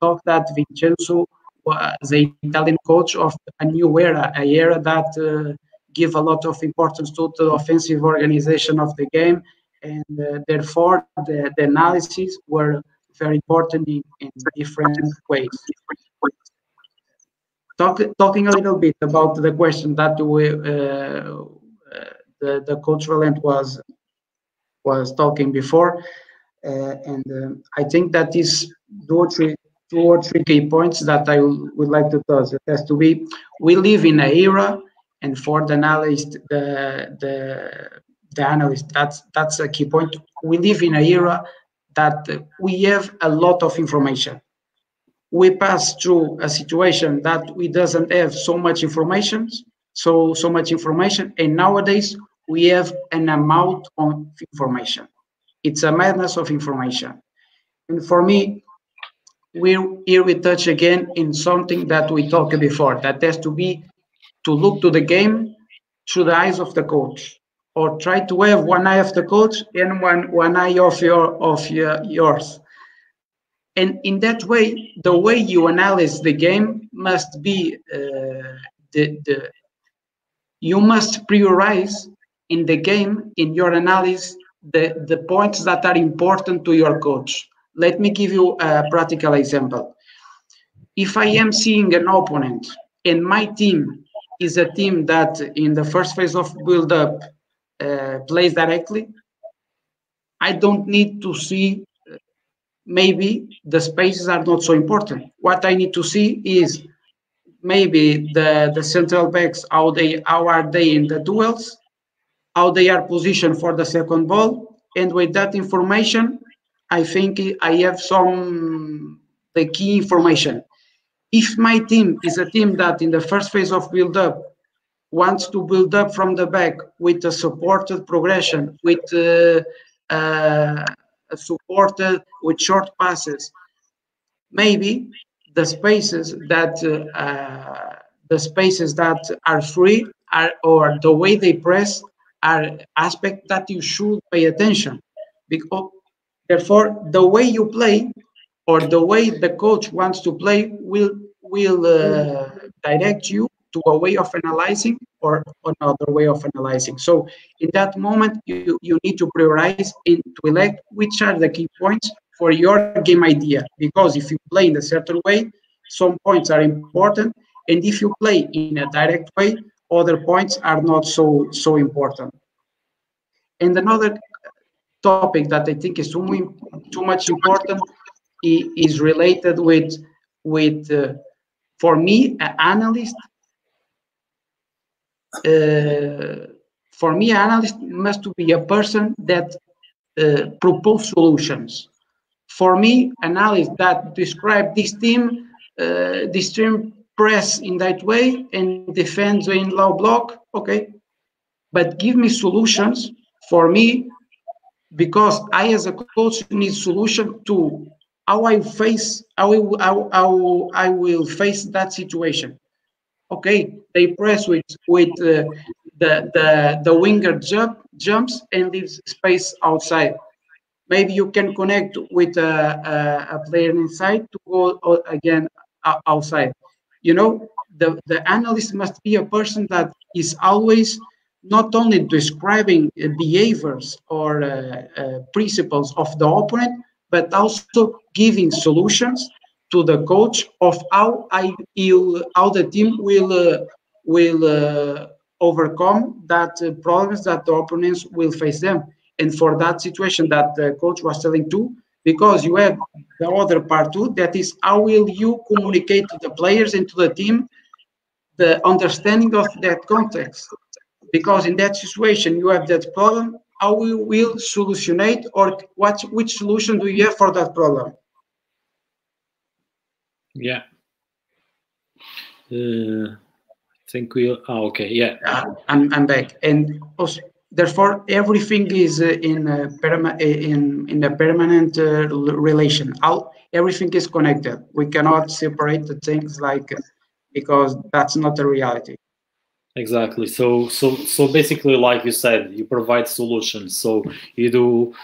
[SPEAKER 4] talk that Vincenzo was the Italian coach of a new era, a era that uh, give a lot of importance to the offensive organization of the game, and uh, therefore the, the analysis were very important in, in different ways. Talk, talking a little bit about the question that we uh, the, the coach Valente was was talking before. Uh, and um, I think that is two or three two or three key points that I would like to touch. It has to be we live in an era, and for the analyst, the the the analyst, that's that's a key point. We live in an era that we have a lot of information. We pass through a situation that we doesn't have so much information, so so much information and nowadays we have an amount of information it's a madness of information and for me we here we touch again in something that we talked before that has to be to look to the game through the eyes of the coach or try to have one eye of the coach and one one eye of your of your, yours and in that way the way you analyze the game must be uh, the, the you must prioritize in the game, in your analysis, the, the points that are important to your coach. Let me give you a practical example. If I am seeing an opponent and my team is a team that in the first phase of build up uh, plays directly, I don't need to see maybe the spaces are not so important. What I need to see is maybe the, the central backs, how they how are they in the duels, how they are positioned for the second ball. And with that information, I think I have some the key information. If my team is a team that in the first phase of build up wants to build up from the back with a supported progression, with uh, uh, supported with short passes, maybe the spaces that uh, the spaces that are free are or the way they press are aspects that you should pay attention because therefore the way you play or the way the coach wants to play will will uh, direct you to a way of analyzing or another way of analyzing. So in that moment you, you need to prioritize and to elect which are the key points for your game idea. Because if you play in a certain way some points are important and if you play in a direct way other points are not so so important. And another topic that i think is too, too much important is related with with uh, for me an analyst uh, for me an analyst must be a person that uh, propose solutions for me, analyst that describe this team, uh, this team press in that way and defends in low block, okay. But give me solutions for me, because I as a coach need solution to how I face, how I, how, how I will face that situation. Okay, they press with with uh, the the the winger jump jumps and leaves space outside maybe you can connect with a, a, a player inside to go again outside. You know, the, the analyst must be a person that is always not only describing behaviors or uh, uh, principles of the opponent, but also giving solutions to the coach of how I will, how the team will uh, will uh, overcome that uh, problems that the opponents will face them. And for that situation that the coach was telling too because you have the other part too that is how will you communicate to the players and to the team the understanding of that context because in that situation you have that problem how we will solutionate or what which solution do you have for that problem
[SPEAKER 2] Yeah. Uh, I think we. Oh, okay. Yeah.
[SPEAKER 4] Uh, I'm I'm back, and also, therefore everything is uh, in a perma- in in a permanent uh, relation. All everything is connected. We cannot separate the things like because that's not the reality.
[SPEAKER 2] Exactly. So so so basically, like you said, you provide solutions. So you do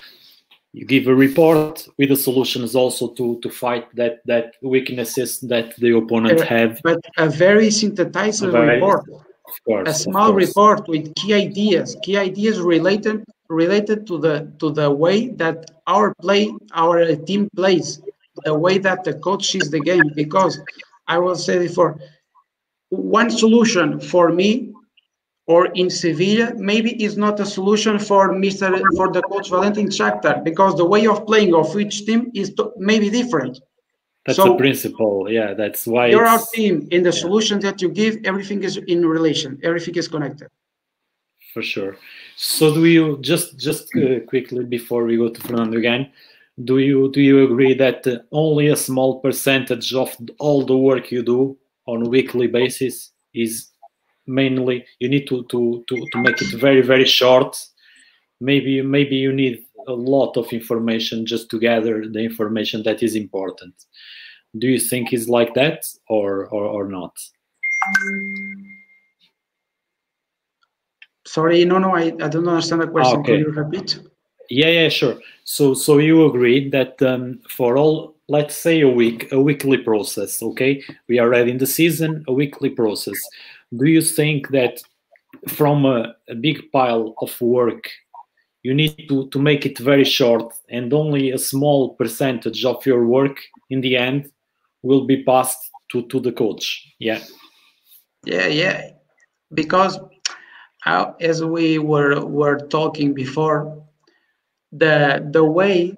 [SPEAKER 2] you give a report with the solutions also to to fight that that weaknesses that the opponent
[SPEAKER 4] Uh,
[SPEAKER 2] have.
[SPEAKER 4] But a very synthesized
[SPEAKER 2] A very-
[SPEAKER 4] report,
[SPEAKER 2] Of course.
[SPEAKER 4] a small report with key ideas, key ideas related related to the to the way that our play, our team plays, the way that the coach sees the game. Because I will say before, one solution for me or in Sevilla maybe is not a solution for Mr. for the coach Valentin Shakhtar because the way of playing of each team is to, maybe different.
[SPEAKER 2] That's
[SPEAKER 4] So-
[SPEAKER 2] the principle. Yeah, that's why
[SPEAKER 4] You're our team. In the
[SPEAKER 2] yeah.
[SPEAKER 4] solutions that you give, everything is in relation. Everything is connected.
[SPEAKER 2] for sure. So do you just just uh, quickly before we go to Fernando again? Do you do you agree that uh, only a small percentage of all the work you do on a weekly basis is mainly you need to to to, to make it very very short? Maybe maybe you need a lot of information just to gather the information that is important. Do you think is like that or or, or not?
[SPEAKER 4] Sorry, no, no, I, I don't understand the question.
[SPEAKER 2] Ah, okay.
[SPEAKER 4] Could you repeat?
[SPEAKER 2] Yeah, yeah, sure. So, so you agree that um, for all, let's say a week, a weekly process, okay? We are already in the season, a weekly process. Do you think that from a, a big pile of work, you need to, to make it very short and only a small percentage of your work in the end will be passed to, to the coach? Yeah.
[SPEAKER 4] Yeah, yeah. Because uh, as we were were talking before, the the way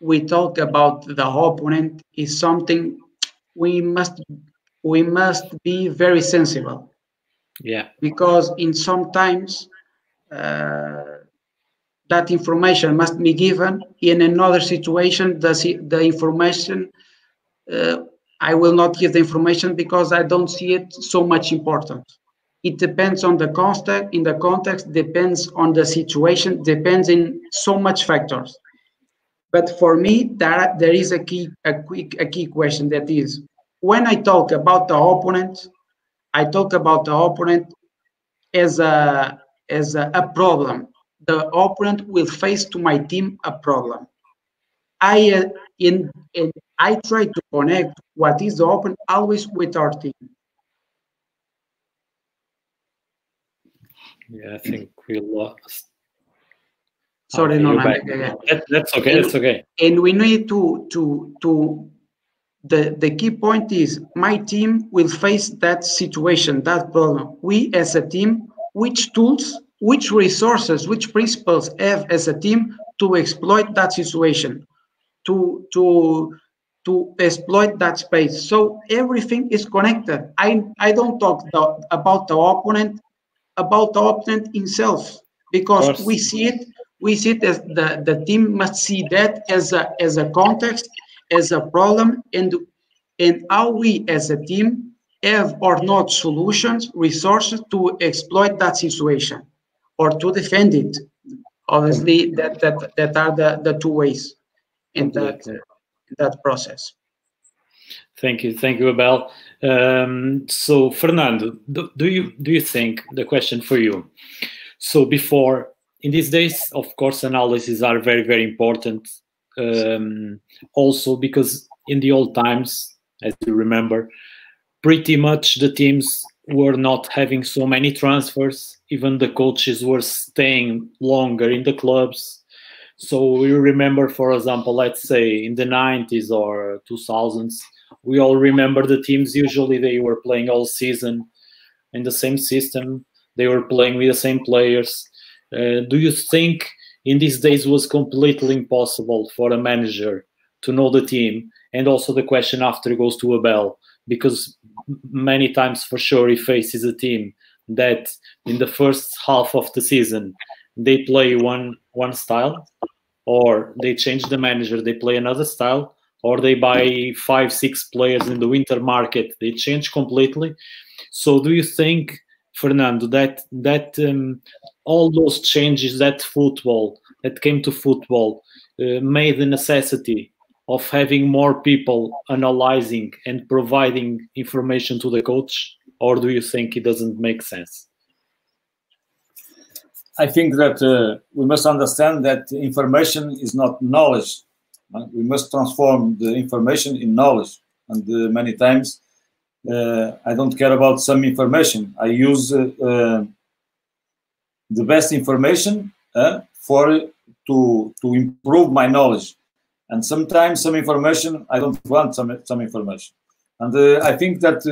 [SPEAKER 4] we talk about the opponent is something we must we must be very sensible.
[SPEAKER 2] Yeah.
[SPEAKER 4] because in sometimes uh, that information must be given. In another situation the, the information uh, i will not give the information because i don't see it so much important it depends on the context in the context depends on the situation depends in so much factors but for me that there is a key a quick a key question that is when i talk about the opponent I talk about the opponent as a as a, a problem. The opponent will face to my team a problem. I uh, in, in I try to connect what is the opponent always with our team.
[SPEAKER 2] Yeah, I think we lost.
[SPEAKER 4] Sorry,
[SPEAKER 2] Okay,
[SPEAKER 4] no,
[SPEAKER 2] you're
[SPEAKER 4] I'm
[SPEAKER 2] back.
[SPEAKER 4] back again.
[SPEAKER 2] That, that's okay. That's okay.
[SPEAKER 4] and we need to to to the the key point is my team will face that situation that problem we as a team which tools which resources which principles have as a team to exploit that situation to to to exploit that space so everything is connected i i don't talk the, about the opponent about the opponent himself because we see it we see it as the, the team must see that as a as a context as a problem and and how we as a team have or not solutions resources to exploit that situation or to defend it. Obviously that that that are the, the two ways in that that process
[SPEAKER 2] Thank you, thank you, Abel. Um, so, Fernando, do, do you do you think the question for you? So, before in these days, of course, analyses are very very important. Um, also, because in the old times, as you remember, pretty much the teams were not having so many transfers. Even the coaches were staying longer in the clubs. So you remember, for example, let's say in the 90s or 2000s, we all remember the teams. Usually they were playing all season in the same system. They were playing with the same players. Uh, do you think in these days was completely impossible for a manager to know the team? And also the question after goes to Abel because many times for sure he faces a team that in the first half of the season they play one one style or they change the manager they play another style or they buy five, six players in the winter market. They change completely. So, do you think, Fernando, that that um, all those changes that football that came to football uh, made the necessity of having more people analyzing and providing information to the coach, or do you think it doesn't make sense?
[SPEAKER 3] I think that uh, we must understand that information is not knowledge. We must transform the information in knowledge. And uh, many times, uh, I don't care about some information. I use uh, uh, the best information uh, for to to improve my knowledge. And sometimes some information I don't want some some information. And I think that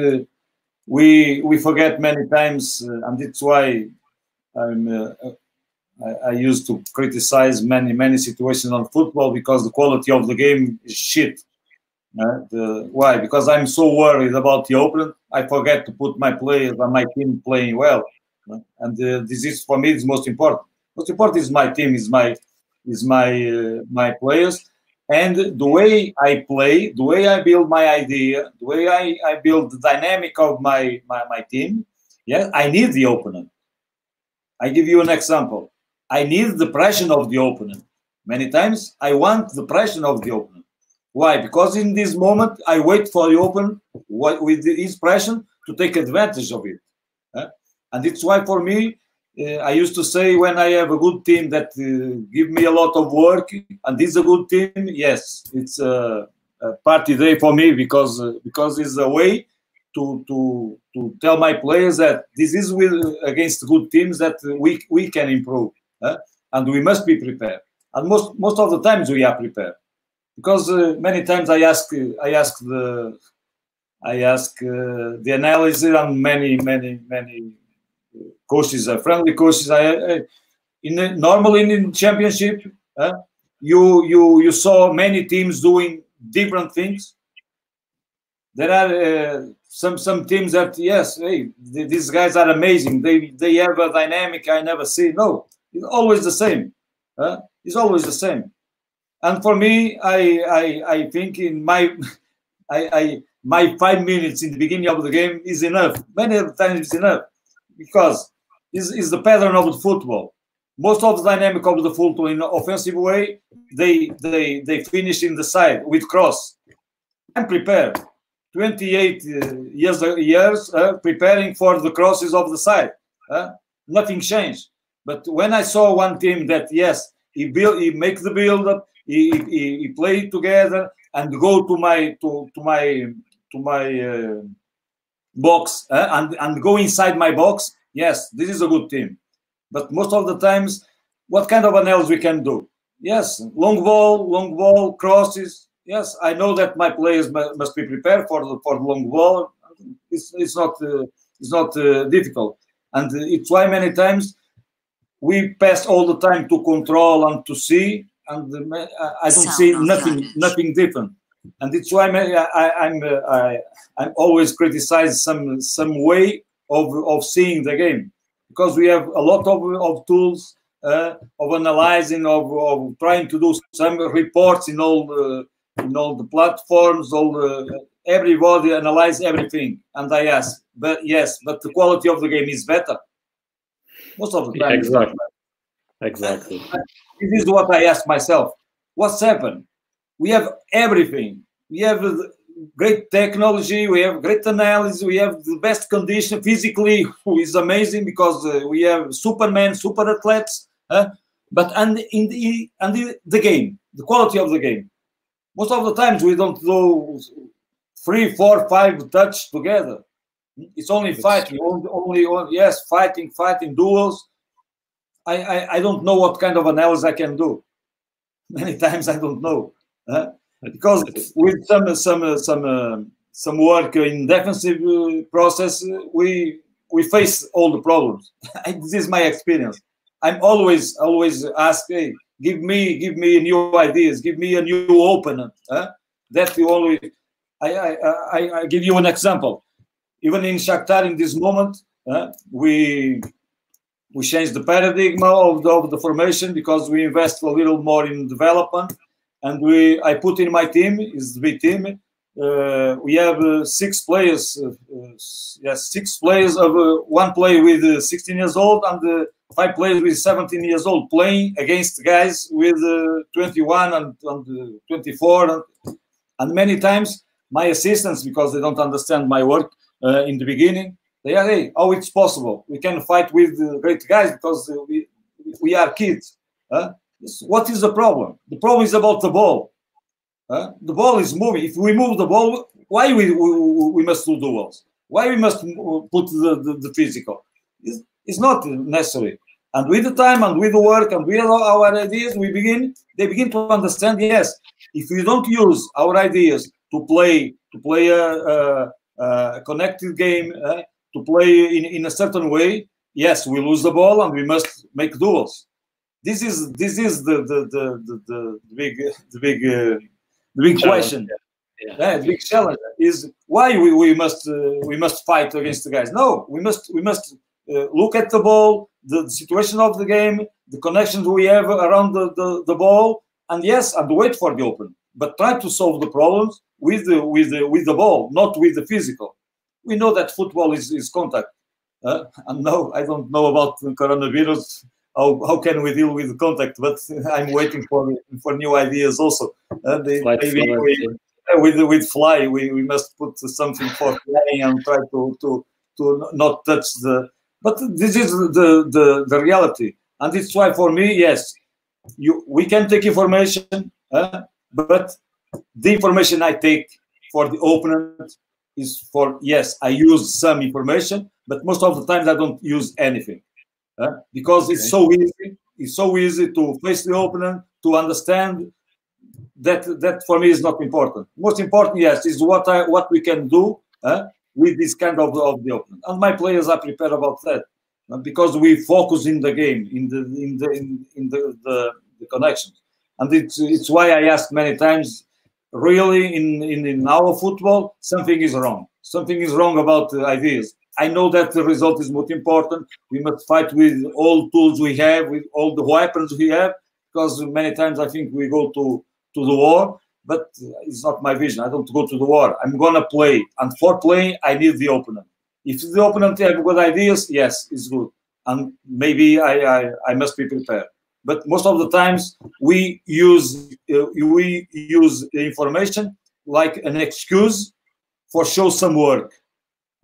[SPEAKER 3] we we forget many times, and that's why I'm, uh, I, I, used to criticize many many situations on football because the quality of the game is shit. Uh, the, why? Because I'm so worried about the opponent, I forget to put my players and my team playing well. And uh, this is for me is most important. Most important is my team, is my is my uh, my players, and the way I play, the way I build my idea, the way I, I build the dynamic of my, my my team. Yeah, I need the opponent. I give you an example. I need the pressure of the opponent. Many times I want the pressure of the opponent. Why? Because in this moment I wait for the opponent with his pressure to take advantage of it. And it's why for me, uh, I used to say when I have a good team that uh, give me a lot of work, and this is a good team, yes, it's a, a party day for me because because it's a way to to to tell my players that this is with against good teams that we we can improve and we must be prepared. And most most of the times we are prepared, because uh, many times I ask I ask the I ask uh, the analysis and many many many coaches, uh, friendly coaches. I, in normally in championship, you you you saw many teams doing different things. There are uh, some some teams that yes, hey, these guys are amazing. They they have a dynamic I never see. No, it's always the same. Huh? It's always the same. And for me, I I, I think in my I, I my five minutes in the beginning of the game is enough. Many times it's enough because it's, it's the pattern of the football. Most of the dynamic of the football in offensive way, they they they finish in the side with cross. I'm prepared. 28 uh, years years uh, preparing for the crosses of the side. Uh, nothing changed. But when I saw one team that yes, he build, he make the build up, he, he, he play together and go to my to to my to my uh, box uh, and and go inside my box. Yes, this is a good team. But most of the times, what kind of analysis we can do? Yes, long ball, long ball, crosses. Yes, I know that my players must be prepared for the for the long ball. It's it's not uh, it's not uh, difficult, and it's why many times we pass all the time to control and to see, and I don't Sound see nothing damage. nothing different. And it's why I, am uh, I, I'm always criticize some some way of of seeing the game because we have a lot of, of tools uh, of analyzing of, of trying to do some reports in all the in all the platforms all the, everybody analyze everything and i ask but yes but the quality of the game is better most of the time.
[SPEAKER 2] Exactly. Exactly.
[SPEAKER 3] This is what I ask myself. What's happened? We have everything. We have great technology. We have great analysis. We have the best condition physically. Who is amazing because uh, we have Superman, super athletes. Uh, but and in the and the, the game, the quality of the game. Most of the times we don't do three, four, five touch together. It's only it's fighting, only, only, only, yes, fighting, fighting duels. I, I, I don't know what kind of analysis I can do. Many times I don't know, uh, because with some some some uh, some work in defensive uh, process, we we face all the problems. this is my experience. I'm always always ask, hey, give me give me new ideas, give me a new opener. Uh, that's the only. I, I I I give you an example even in Shakhtar in this moment, uh, we we changed the paradigm of the, of the formation because we invest a little more in development and we I put in my team is the big team. Uh, we have uh, six players, uh, yes, six players of one player with 16 years old and five players with 17 years old playing against guys with 21 and, and 24 and, and many times my assistants because they don't understand my work uh, in the beginning they are hey how it's possible we can fight with uh, great guys because uh, we we are kids what is the problem the problem is about the ball uh, the ball is moving. If we move the ball, why we, we, we must do duels? Why we must put the, the, the physical? It's, it's, not necessary. And with the time and with the work and with our ideas, we begin. They begin to understand. Yes, if we don't use our ideas to play to play a, a, a connected game, uh, to play in, in a certain way, yes, we lose the ball and we must make duels. This is this is the the the, the, the big the big. Uh, the big challenge. question. Yeah. yeah. the big challenge is why we, we must uh, we must fight against the guys. No, we must we must uh, look at the ball, the, the, situation of the game, the connections we have around the, the, the, ball, and yes, and wait for the open. But try to solve the problems with the with the with the ball, not with the physical. We know that football is, is contact. Uh, and no, I don't know about coronavirus how, how can we deal with contact? But I'm waiting for for new ideas also. Uh, they, maybe we, uh, with with fly, we, we must put something for flying and try to to to not touch the. But this is the the, the reality, and it's why for me, yes, you we can take information, uh, but the information I take for the opponent is for yes, I use some information, but most of the times I don't use anything uh, because okay. it's so easy. It's so easy to face the opponent, to understand that that for me is not important. Most important, yes, is what I what we can do uh, with this kind of of the opponent. And my players are prepared about that uh, because we focus in the game, in the in the in, in the, the, the connections. And it's it's why I asked many times. Really, in, in in our football, something is wrong. Something is wrong about the ideas I know that the result is most important. We must fight with all tools we have, with all the weapons we have, because many times I think we go to, to the war, but it's not my vision. I don't go to the war. I'm going to play. And for playing, I need the opponent. If the opponent have good ideas, yes, it's good. And maybe I, I, I must be prepared. But most of the times we use uh, we use information like an excuse for show some work.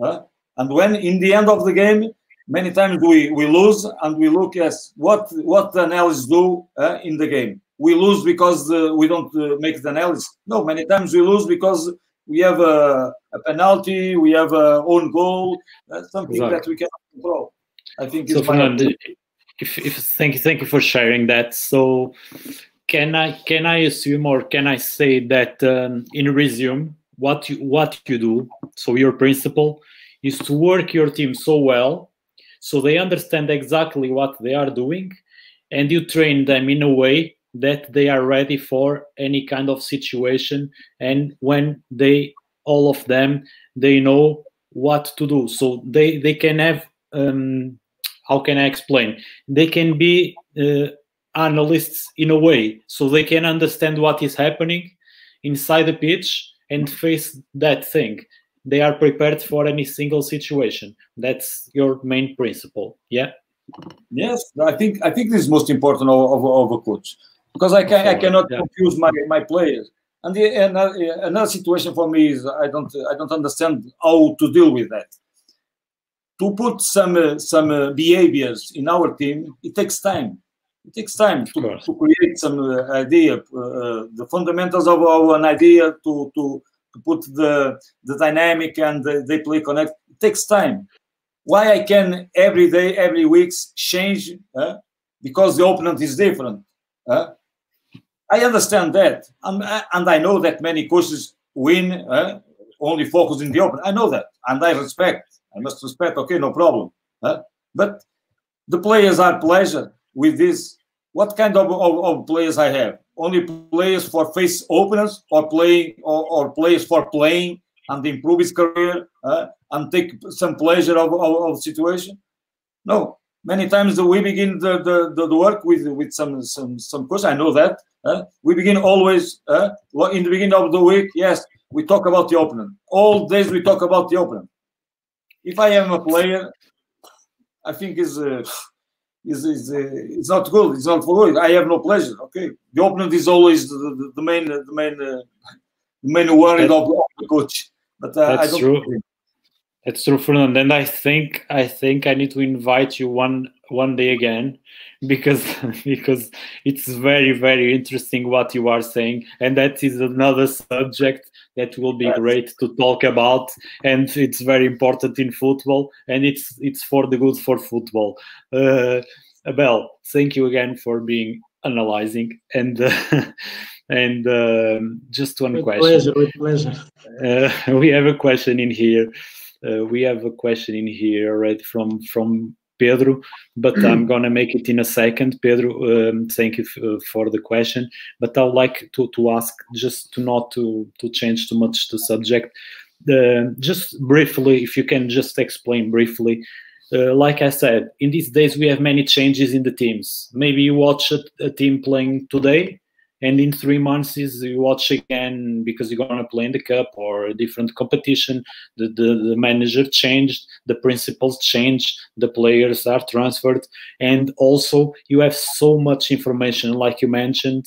[SPEAKER 3] Huh? And when in the end of the game, many times we, we lose and we look at what what the analysts do uh, in the game. We lose because uh, we don't uh, make the analysis. No, many times we lose because we have a, a penalty, we have a own goal, That's something exactly. that we cannot control. I think. So,
[SPEAKER 2] Fernando, if, if thank you, thank you for sharing that. So, can I can I assume or can I say that um, in resume what you what you do? So your principle is to work your team so well so they understand exactly what they are doing and you train them in a way that they are ready for any kind of situation and when they all of them they know what to do so they they can have um, how can i explain they can be uh, analysts in a way so they can understand what is happening inside the pitch and face that thing they are prepared for any single situation. That's your main principle. Yeah.
[SPEAKER 3] Yes, I think I think this is most important of, of, of a coach because I can I cannot yeah. confuse my, my players. And the, another, another situation for me is I don't I don't understand how to deal with that. To put some uh, some uh, behaviors in our team, it takes time. It takes time to, to create some uh, idea, uh, uh, the fundamentals of, of an idea to to to put the the dynamic and the, they play connect. It takes time. Why i can every day every weeks change uh, because the opponent is different uh, i understand that. And, and i know that many coaches win uh, only focus in the open i know that and i respect i must respect okay no problem but the players are pleasure with this what kind of, of, of players i have only players for face openers or playing or, or players for playing and improve his career uh, and take some pleasure of, of, of situation. No, many times we begin the, the, the, work with with some some some course. I know that uh, we begin always uh, in the beginning of the week. Yes, we talk about the opponent. All days we talk about the opponent. If I am a player, I think is uh, is is uh, it's not good. It's not for good. I have no pleasure. Okay, the opponent is always the, the, the main the main uh, the main worry of, the coach. But uh,
[SPEAKER 2] that's true. That's true, Fernando. And I think I think I need to invite you one one day again because because it's very very interesting what you are saying, and that is another subject that will be yes. great to talk about, and it's very important in football, and it's it's for the good for football. Uh, Abel, thank you again for being analyzing and. Uh, and um, just one
[SPEAKER 4] with
[SPEAKER 2] question.
[SPEAKER 4] Pleasure, with pleasure.
[SPEAKER 2] Uh, we have a question in here. Uh, we have a question in here already from from Pedro, but I'm gonna make it in a second. Pedro, um, thank you uh, for the question, but I would like to, to ask just to not to to change too much the subject. Uh, just briefly, if you can just explain briefly. Uh, like I said, in these days we have many changes in the teams. Maybe you watch a, a team playing today, and in three months is you watch again because you're gonna play in the cup or a different competition. The, the the manager changed, the principles changed, the players are transferred, and also you have so much information, like you mentioned,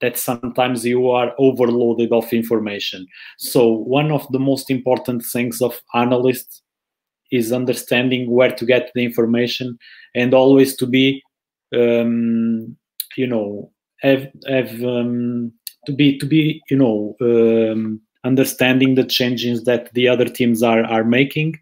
[SPEAKER 2] that sometimes you are overloaded of information. So one of the most important things of analysts is understanding where to get the information and always to be um, you know have have um, to be to be you know um, understanding the changes that the other teams are are making?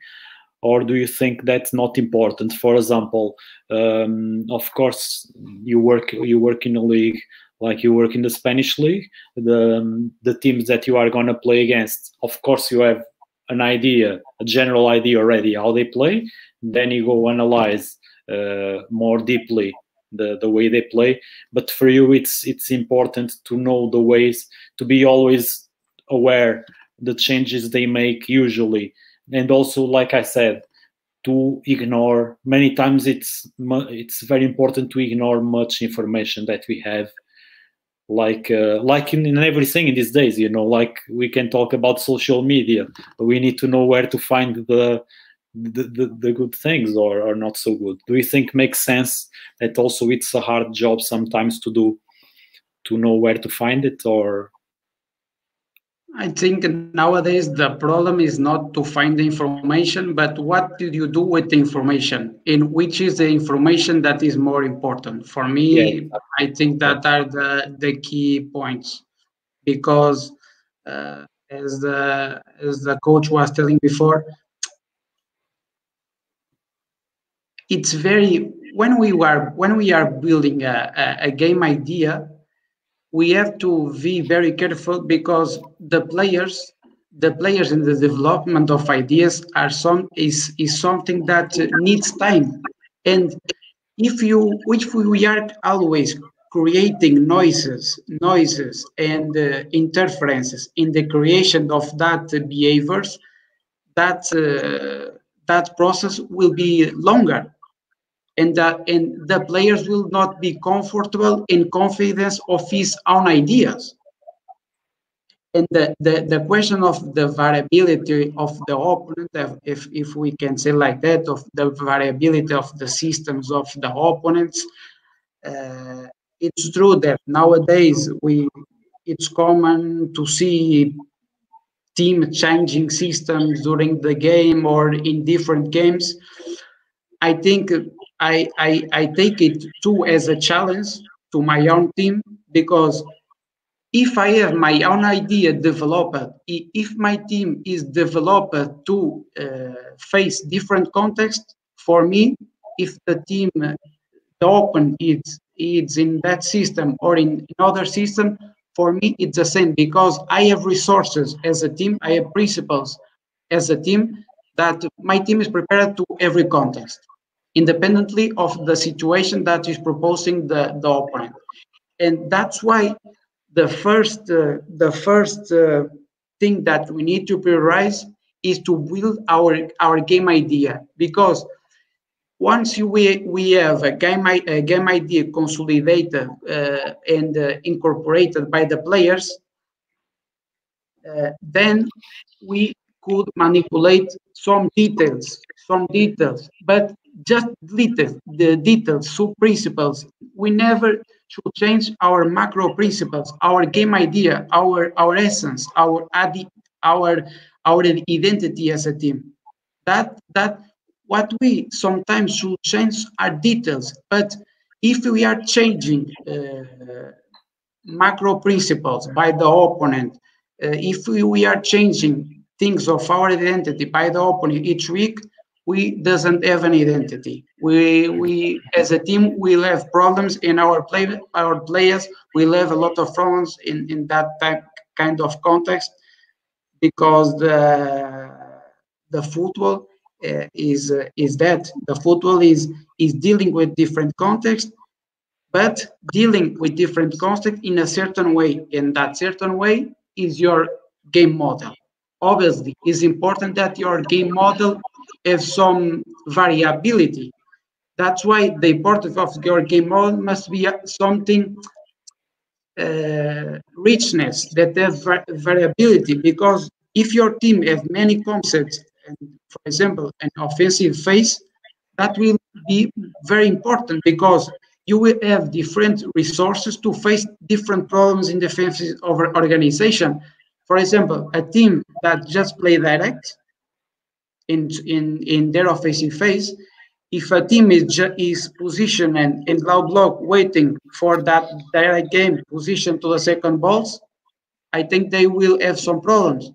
[SPEAKER 2] Or do you think that's not important? For example um, of course you work you work in a league like you work in the spanish league. The um, the teams that you are going to play against of course you have an idea a general idea already how they play. Then you go analyze uh, more deeply the the way they play. But for you it's it's important to know the ways to be always aware the changes they make usually. And also like i said to ignore many times it's it's very important to ignore much information that we have. Like uh, like in, in everything in these days you know like we can talk about social media but we need to know where to find the the, the, the good things or are not so good do you think makes sense that also it's a hard job sometimes to do to know where to find it or
[SPEAKER 4] I think nowadays the problem is not to find the information, but what did you do with the information? In which is the information that is more important? For me, yeah. I think that are the, the key points because uh, as the as the coach was telling before, it's very when we are when we are building a, a, game idea we have to be very careful because the players the players in the development of ideas are some is is something that needs time. And if you which we are always creating noises noises and uh, interferences in the creation of that behaviors that uh, that process will be longer and that and the players will not be comfortable in confidence of his own ideas. And the, the, the question of the variability of the opponent if, if we can say like that of the variability of the systems of the opponents uh, it's true that nowadays we it's common to see team changing systems during the game or in different games. I think I, I, I take it too as a challenge to my own team because if I have my own idea developed, if my team is developed to uh, face different contexts, for me, if the team, the open is, is in that system or in another system, for me, it's the same because I have resources as a team, I have principles as a team that my team is prepared to every context independently of the situation that is proposing the, the opponent. And that's why the first, uh, the first uh, thing that we need to prioritize is to build our, our game idea because once we, we have a game, a game idea consolidated uh, and uh, incorporated by the players, uh, then we could manipulate some details, some details, but just details, the details, sub principles. We never should change our macro principles, our game idea, our our essence, our our our identity as a team. That that what we sometimes should change are details, but if we are changing uh, macro principles by the opponent, uh, if we, we are changing things of our identity by the opponent each week, we doesn't have an identity. We we as a team will have problems in our play our players. Will have a lot of problems in in that type, kind of context because the the football uh, is uh, is that. The football is is dealing with different context but dealing with different context in a certain way. And that certain way is your game model. Obviously it's important that your game model has some variability. That's why the importance of your game model must be something uh, richness that has variability because if your team has many concepts and for example an offensive phase that will be very important because you will have different resources to face different problems in the defensive organization. For example, a team that just play direct in in in their offensive phase, if a team is is positioned and in low block waiting for that direct game position to the second balls, I think they will have some problems.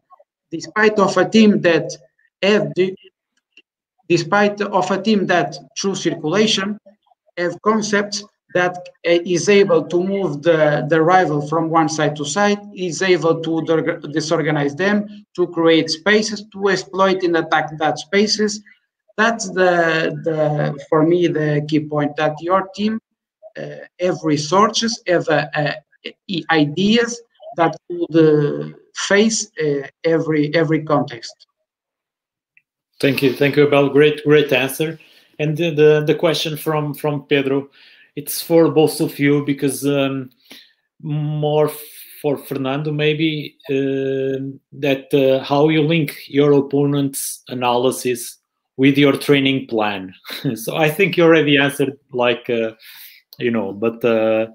[SPEAKER 4] Despite of a team that have the, despite of a team that through circulation have concepts that uh, able to move the, the rival from one side to side, is able to disorganize them, to create spaces, to exploit and attack that spaces. That's the, the for me, the key point that your team uh, have resources, have uh, uh ideas that could uh, face uh, every every context.
[SPEAKER 2] Thank you, thank you, Abel. Great, great answer. And the, the, the question from from Pedro it's for both of you because um, more for Fernando maybe uh, that uh, how you link your opponent's analysis with your training plan. so I think you already answered like uh, you know, but uh,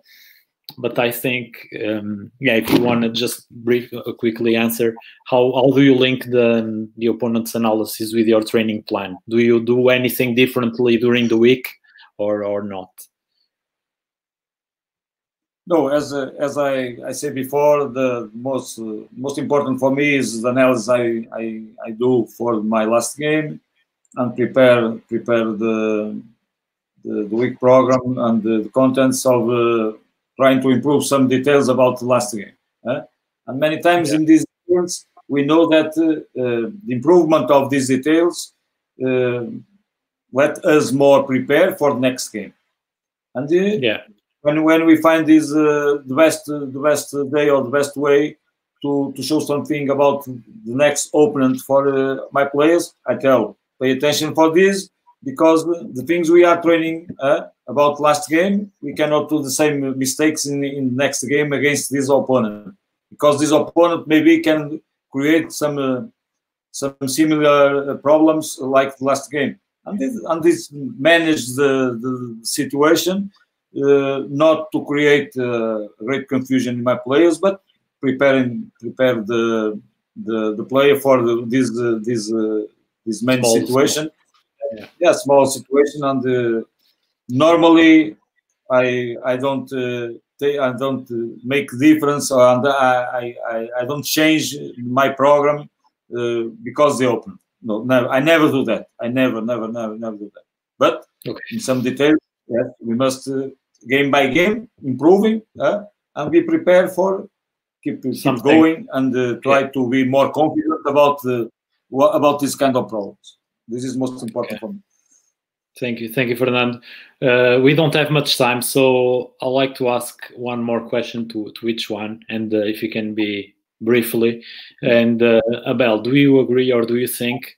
[SPEAKER 2] but I think um, yeah, if you want to just brief uh, quickly answer how how do you link the the opponent's analysis with your training plan? Do you do anything differently during the week or or not?
[SPEAKER 3] No, as uh, as I, I said before, the most uh, most important for me is the analysis I, I, I do for my last game and prepare prepare the the, the week program and the, the contents of uh, trying to improve some details about the last game. Eh? And many times yeah. in these games, we know that uh, uh, the improvement of these details uh, let us more prepare for the next game. And yeah when when we find this uh, the best uh, the best day or the best way to to show something about the next opponent for uh, my players, I tell pay attention for this because the things we are training uh, about last game, we cannot do the same mistakes in in next game against this opponent because this opponent maybe can create some uh, some similar uh, problems like last game. And this, and this manage the the situation not to create uh, great confusion in my players, but preparing prepare the the, the player for the, this uh, this this main small, situation. Small. Yeah. yeah. small situation, and normally I I don't. I don't make difference, and I, I, I don't change my program uh, because they open. No, never. I never do that. I never, never, never, never do that. But okay. in some details, yes, we must uh, game by game, improving, uh, and be prepared for keep, keep going and uh, try to be more confident about the about this kind of problems. This is most important okay. for me.
[SPEAKER 2] Thank you, thank you, Fernando. Uh, we don't have much time, so I'd like to ask one more question to to each one, and uh, if you can be briefly. And uh, Abel, do you agree or do you think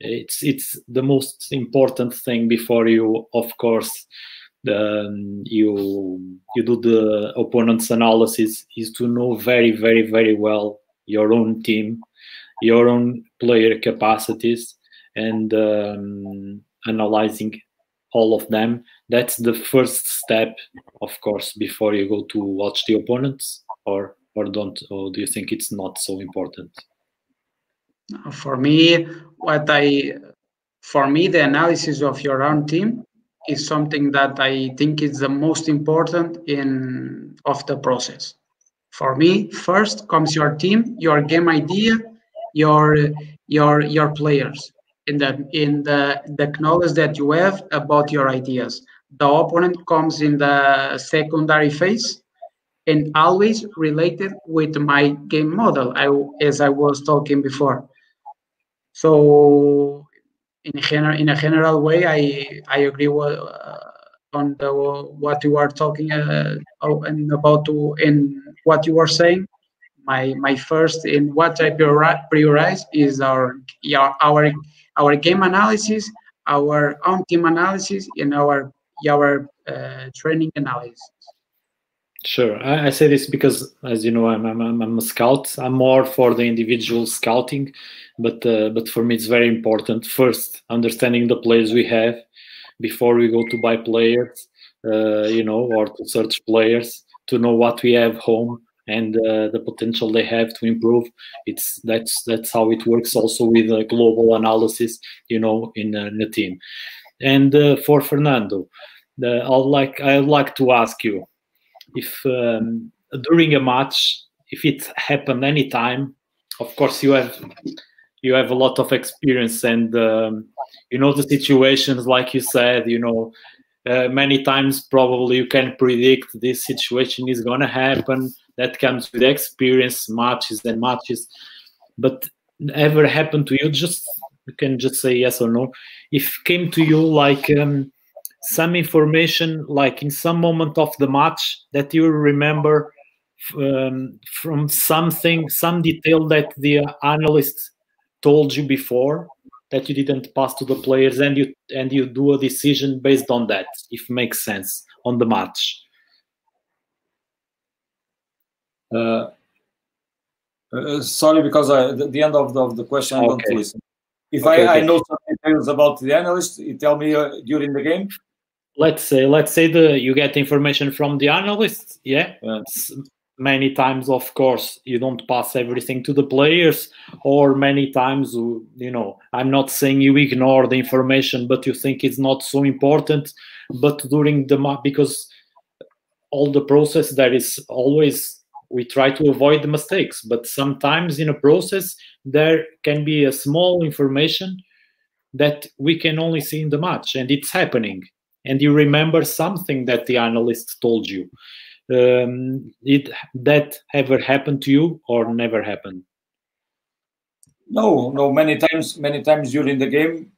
[SPEAKER 2] it's it's the most important thing before you of course um, you you do the opponent's analysis is to know very very very well your own team your own player capacities and um, analyzing all of them. That's the first step of course before you go to watch the opponents or or don't or do you think it's not so important?
[SPEAKER 4] For me what i for me the analysis of your own team is something that i think is the most important in of the process. For me first comes your team your game idea your your your players in the in the the knowledge that you have about your ideas. The opponent comes in the secondary phase and always related with my game model I, as i was talking before. So in a general in a general way i i agree with, uh, on the, what you are talking uh, and about to in what you are saying my my first in what I prioritize is our our our game analysis, our own team analysis, and our our uh, training analysis.
[SPEAKER 2] Sure, I, I, say this because, as you know, I'm, I'm, I'm a scout. I'm more for the individual scouting, but uh, but for me it's very important. First, understanding the players we have before we go to buy players, uh, you know, or to search players to know what we have home and uh, the potential they have to improve. It's that's that's how it works also with a global analysis, you know, in, uh, in a team. And uh, for Fernando, I'd like I'd like to ask you if um, during a match, if it happened anytime, of course you have you have a lot of experience and um, you know the situations like you said, you know. Uh, many times probably you can predict this situation is going to happen that comes with experience, matches and matches. But ever happened to you? Just you can just say yes or no. If came to you like um, some information, like in some moment of the match that you remember um, from something, some detail that the analyst told you before that you didn't pass to the players, and you and you do a decision based on that, if makes sense on the match.
[SPEAKER 3] Uh, uh, sorry, because I, the, the, end of the, of the question, I don't listen. If okay, I, okay. I know some details about the analyst, you tell me uh, during the game.
[SPEAKER 2] Let's say, let's say the you get information from the analysts Yeah, yeah. many times, of course, you don't pass everything to the players, or many times, you know, I'm not saying you ignore the information, but you think it's not so important. But during the match, because all the process, there is always we try to avoid the mistakes but sometimes in a process there can be a small information that we can only see in the match and it's happening and you remember something that the analyst told you. Um, it that ever happen to you or never happened?
[SPEAKER 3] No no many times many times during the game.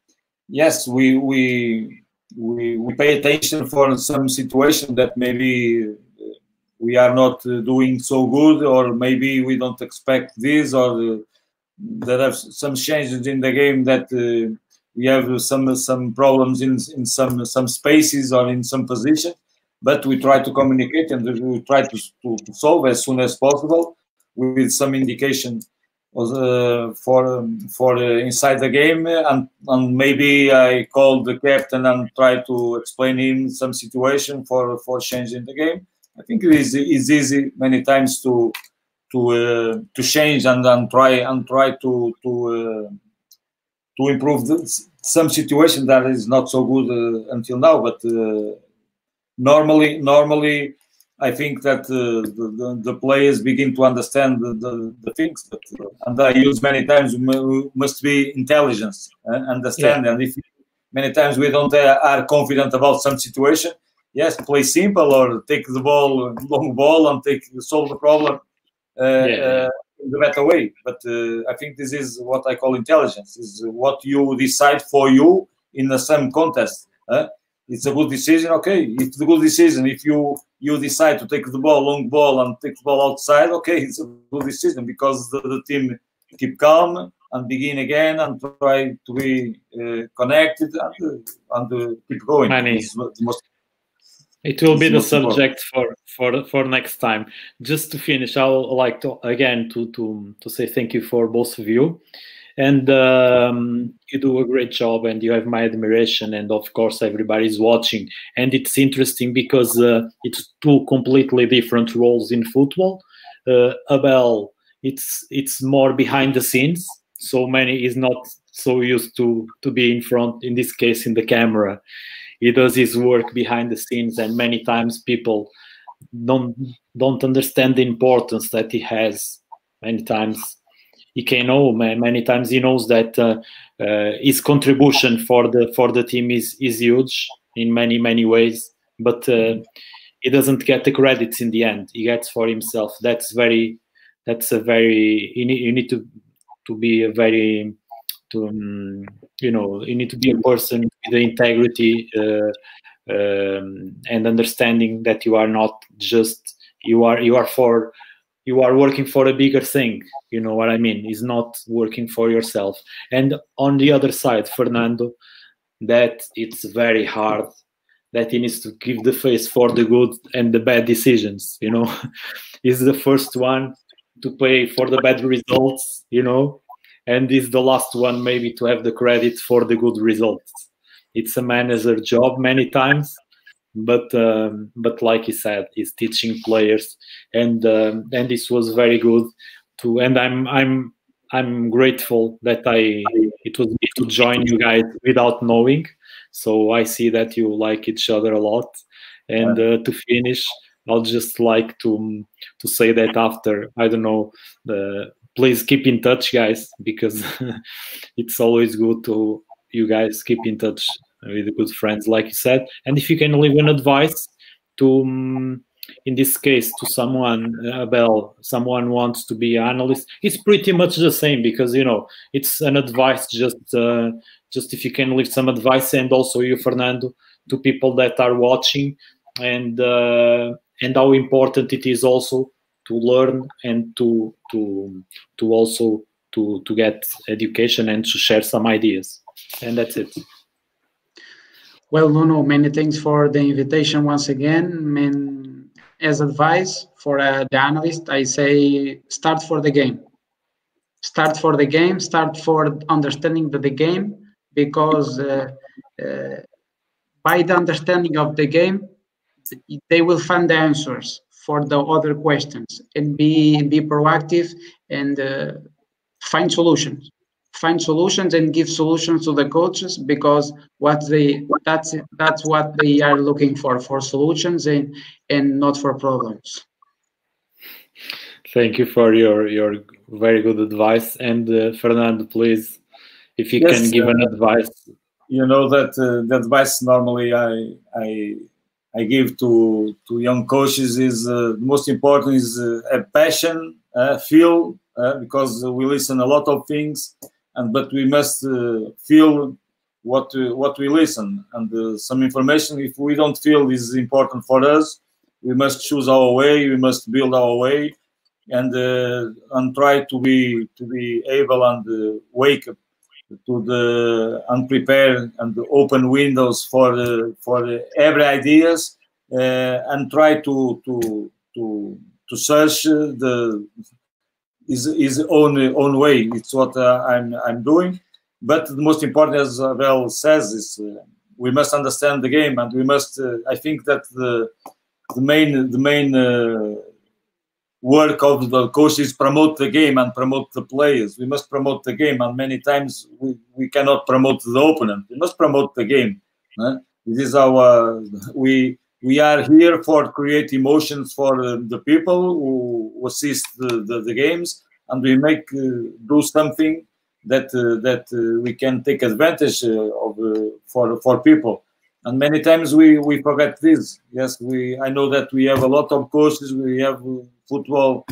[SPEAKER 3] Yes we we we, we pay attention for some situation that maybe we are not uh, doing so good, or maybe we don't expect this, or uh, there are some changes in the game that uh, we have some some problems in in some some spaces or in some position. But we try to communicate and we try to, to, solve as soon as possible with some indication uh, for um, for uh, inside the game and, and maybe I called the captain and try to explain him some situation for for changing the game I think it is it's easy many times to to uh, to change and, and try and try to to uh, to improve the, some situation that is not so good uh, until now. But uh, normally, normally, I think that uh, the, the, players begin to understand the, the, the things. But, uh, and I use many times must be intelligence, understand. Yeah. And if many times we don't are confident about some situation, yes, play simple or take the ball, long ball, and take solve the problem uh, yeah. Uh, in the better way. But uh, I think this is what I call intelligence: is what you decide for you in the same contest. it's a good decision. Okay, it's a good decision. If you you decide to take the ball, long ball, and take the ball outside, okay, it's a good decision because the, the team keep calm and begin again and try to be uh, connected and, and keep going.
[SPEAKER 2] Many. It will be the subject for, for for next time. Just to finish, I would like to again to to to say thank you for both of you, and um, you do a great job, and you have my admiration, and of course everybody's watching, and it's interesting because uh, it's two completely different roles in football. Uh, Abel, it's it's more behind the scenes, so many is not so used to to be in front. In this case, in the camera he does his work behind the scenes and many times people don't don't understand the importance that he has. Many times he can know many times he knows that uh, uh, his contribution for the for the team is is huge in many many ways but uh, he doesn't get the credits in the end. He gets for himself. That's very that's a very you need, you need to to be a very to um, you know you need to be a person with the integrity uh, um, and understanding that you are not just you are you are for you are working for a bigger thing. You know what i mean? Is not working for yourself. And on the other side fernando that it's very hard that he needs to give the face for the good and the bad decisions you know? He's the first one to pay for the bad results you know and is the last one maybe to have the credit for the good results. It's a manager job many times, but um, but like he said, he's teaching players, and um, and this was very good too. And I'm I'm I'm grateful that I it was me to join you guys without knowing. So I see that you like each other a lot. And uh, to finish, I'll just like to to say that after I don't know the please keep in touch, guys, because it's always good to you guys keep in touch with good friends, like you said. And if you can leave an advice to, um, in this case, to someone, Abel, uh, someone wants to be an analyst, it's pretty much the same because you know it's an advice. Just, uh, just if you can leave some advice, and also you, Fernando, to people that are watching, and uh, and how important it is also to learn and to to to also to to get education and to share some ideas. And that's it.
[SPEAKER 4] Well nuno many thanks for the invitation once again. Man, as advice for uh, the analyst i say start for the game. Start for the game start for understanding the, the game because uh, uh, by the understanding of the game they will find the answers for the other questions and be be proactive and uh, find solutions. Find solutions and give solutions to the coaches because what they that's that's what they are looking for for solutions and and not for problems.
[SPEAKER 2] Thank you for your your very good advice. And uh, fernando please if you yes, can give uh, an advice.
[SPEAKER 3] you know that uh, the advice normally i i I give to to young coaches is uh, most important is uh, a passion, uh, feel uh, because we listen a lot of things, and but we must uh, feel what what we listen and uh, some information. If we don't feel is important for us, we must choose our way. We must build our way, and and try to be to be able and wake up to the unprepared and the open windows for the, for the every ideas uh, and try to to to to search the is his own own way. It's what uh, I'm I'm doing. But the most important, as Abel says, is uh, we must understand the game, and we must. Uh, I think that the the main the main uh, work of the coaches promote the game and promote the players. We must promote the game, and many times we, we cannot promote the opponent. We must promote the game. This is our we we are here for create emotions for uh, the people who, who assist the, the, the, games, and we make uh, do something that uh, that uh, we can take advantage uh, of for for people and many times we we forget this. Yes we i know that we have a lot of courses. We have football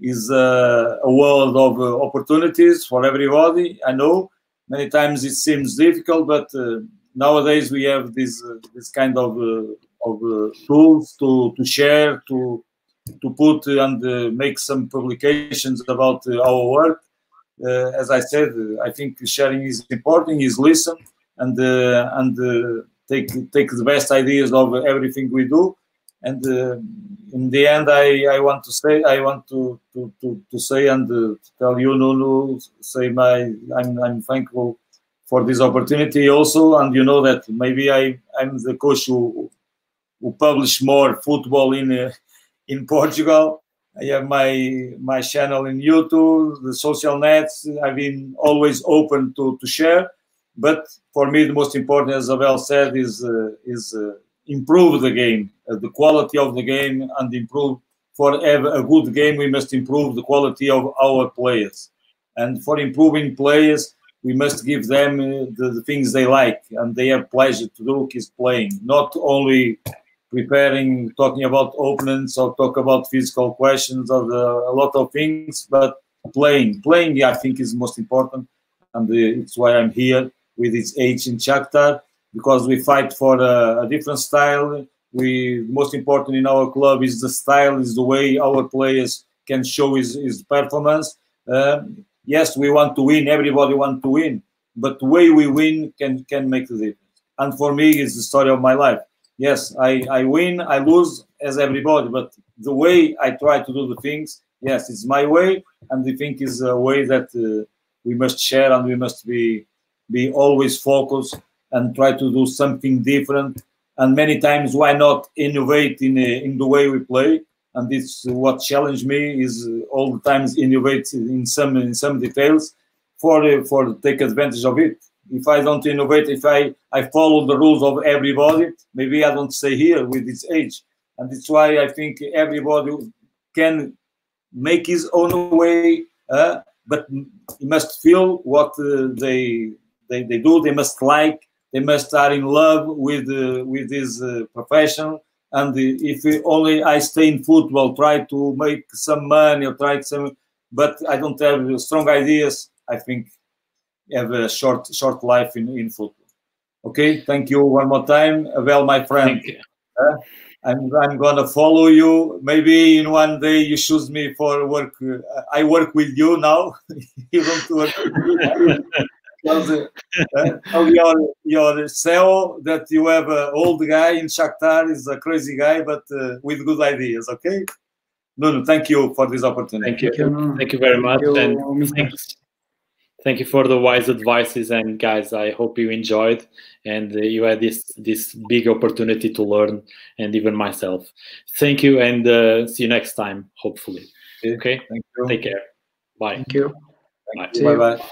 [SPEAKER 3] is uh, a world of uh, opportunities for everybody i know. Many times it seems difficult but uh, nowadays we have this uh, this kind of uh, of uh, tools to to share to to put and make some publications about our work. Uh, as I said, I think sharing is important. Is listen and uh, and uh, take take the best ideas of everything we do. And in the end, I, I want to say I want to to, to, to say and to tell you, Nuno, say my I'm I'm thankful for this opportunity also. And you know that maybe I I'm the coach who who publish more football in uh, in Portugal. I have my my channel in YouTube, the social nets. I've been always open to to share. But for me, the most important, as Abel said, is uh, is uh, improve the game, uh, the quality of the game, and improve. For have a good game, we must improve the quality of our players, and for improving players, we must give them uh, the, the, things they like and they have pleasure to do is playing, not only preparing, talking about opponents or talk about physical questions or the, a lot of things, but playing. Playing, I think, is most important, and uh, it's why I'm here with its age in Shakhtar because we fight for a, a, different style. We most important in our club is the style, is the way our players can show his, his performance. Um, yes, we want to win. Everybody want to win, but the way we win can can make the difference. And for me, it's the story of my life. Yes, I, I win, I lose as everybody, but the way I try to do the things, yes, it's my way, and the thing is a way that uh, we must share and we must be be always focused and try to do something different. And many times, why not innovate in, a, in the way we play? And this what challenged me is all the times innovate in some in some details for for take advantage of it. If I don't innovate, if I I follow the rules of everybody, maybe I don't stay here with this age. And that's why I think everybody can make his own way, uh, but he must feel what uh, they they, they do. They must like. They must are in love with uh, with this uh, profession. And if only I stay in football, try to make some money or try some, but I don't have strong ideas. I think have a short short life in, in football. Okay, thank you one more time. Well, my friend, uh, I'm, I'm gonna follow you. Maybe in one day you choose me for work. Uh, I work with you now. you don't work because uh, your your CEO that you have an old guy in Shakhtar is a crazy guy, but uh, with good ideas. Okay. No, no. Thank you for this opportunity.
[SPEAKER 2] Thank you. Thank you, thank you very much. Thank you. And thanks, thank you for the wise advices. And guys, I hope you enjoyed and uh, you had this this big opportunity to learn, and even myself. Thank you, and uh, see you next time. Hopefully. Okay. Thank you. Take care. Bye.
[SPEAKER 4] Thank you.
[SPEAKER 3] Bye. Bye. Bye.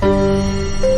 [SPEAKER 3] Thank you.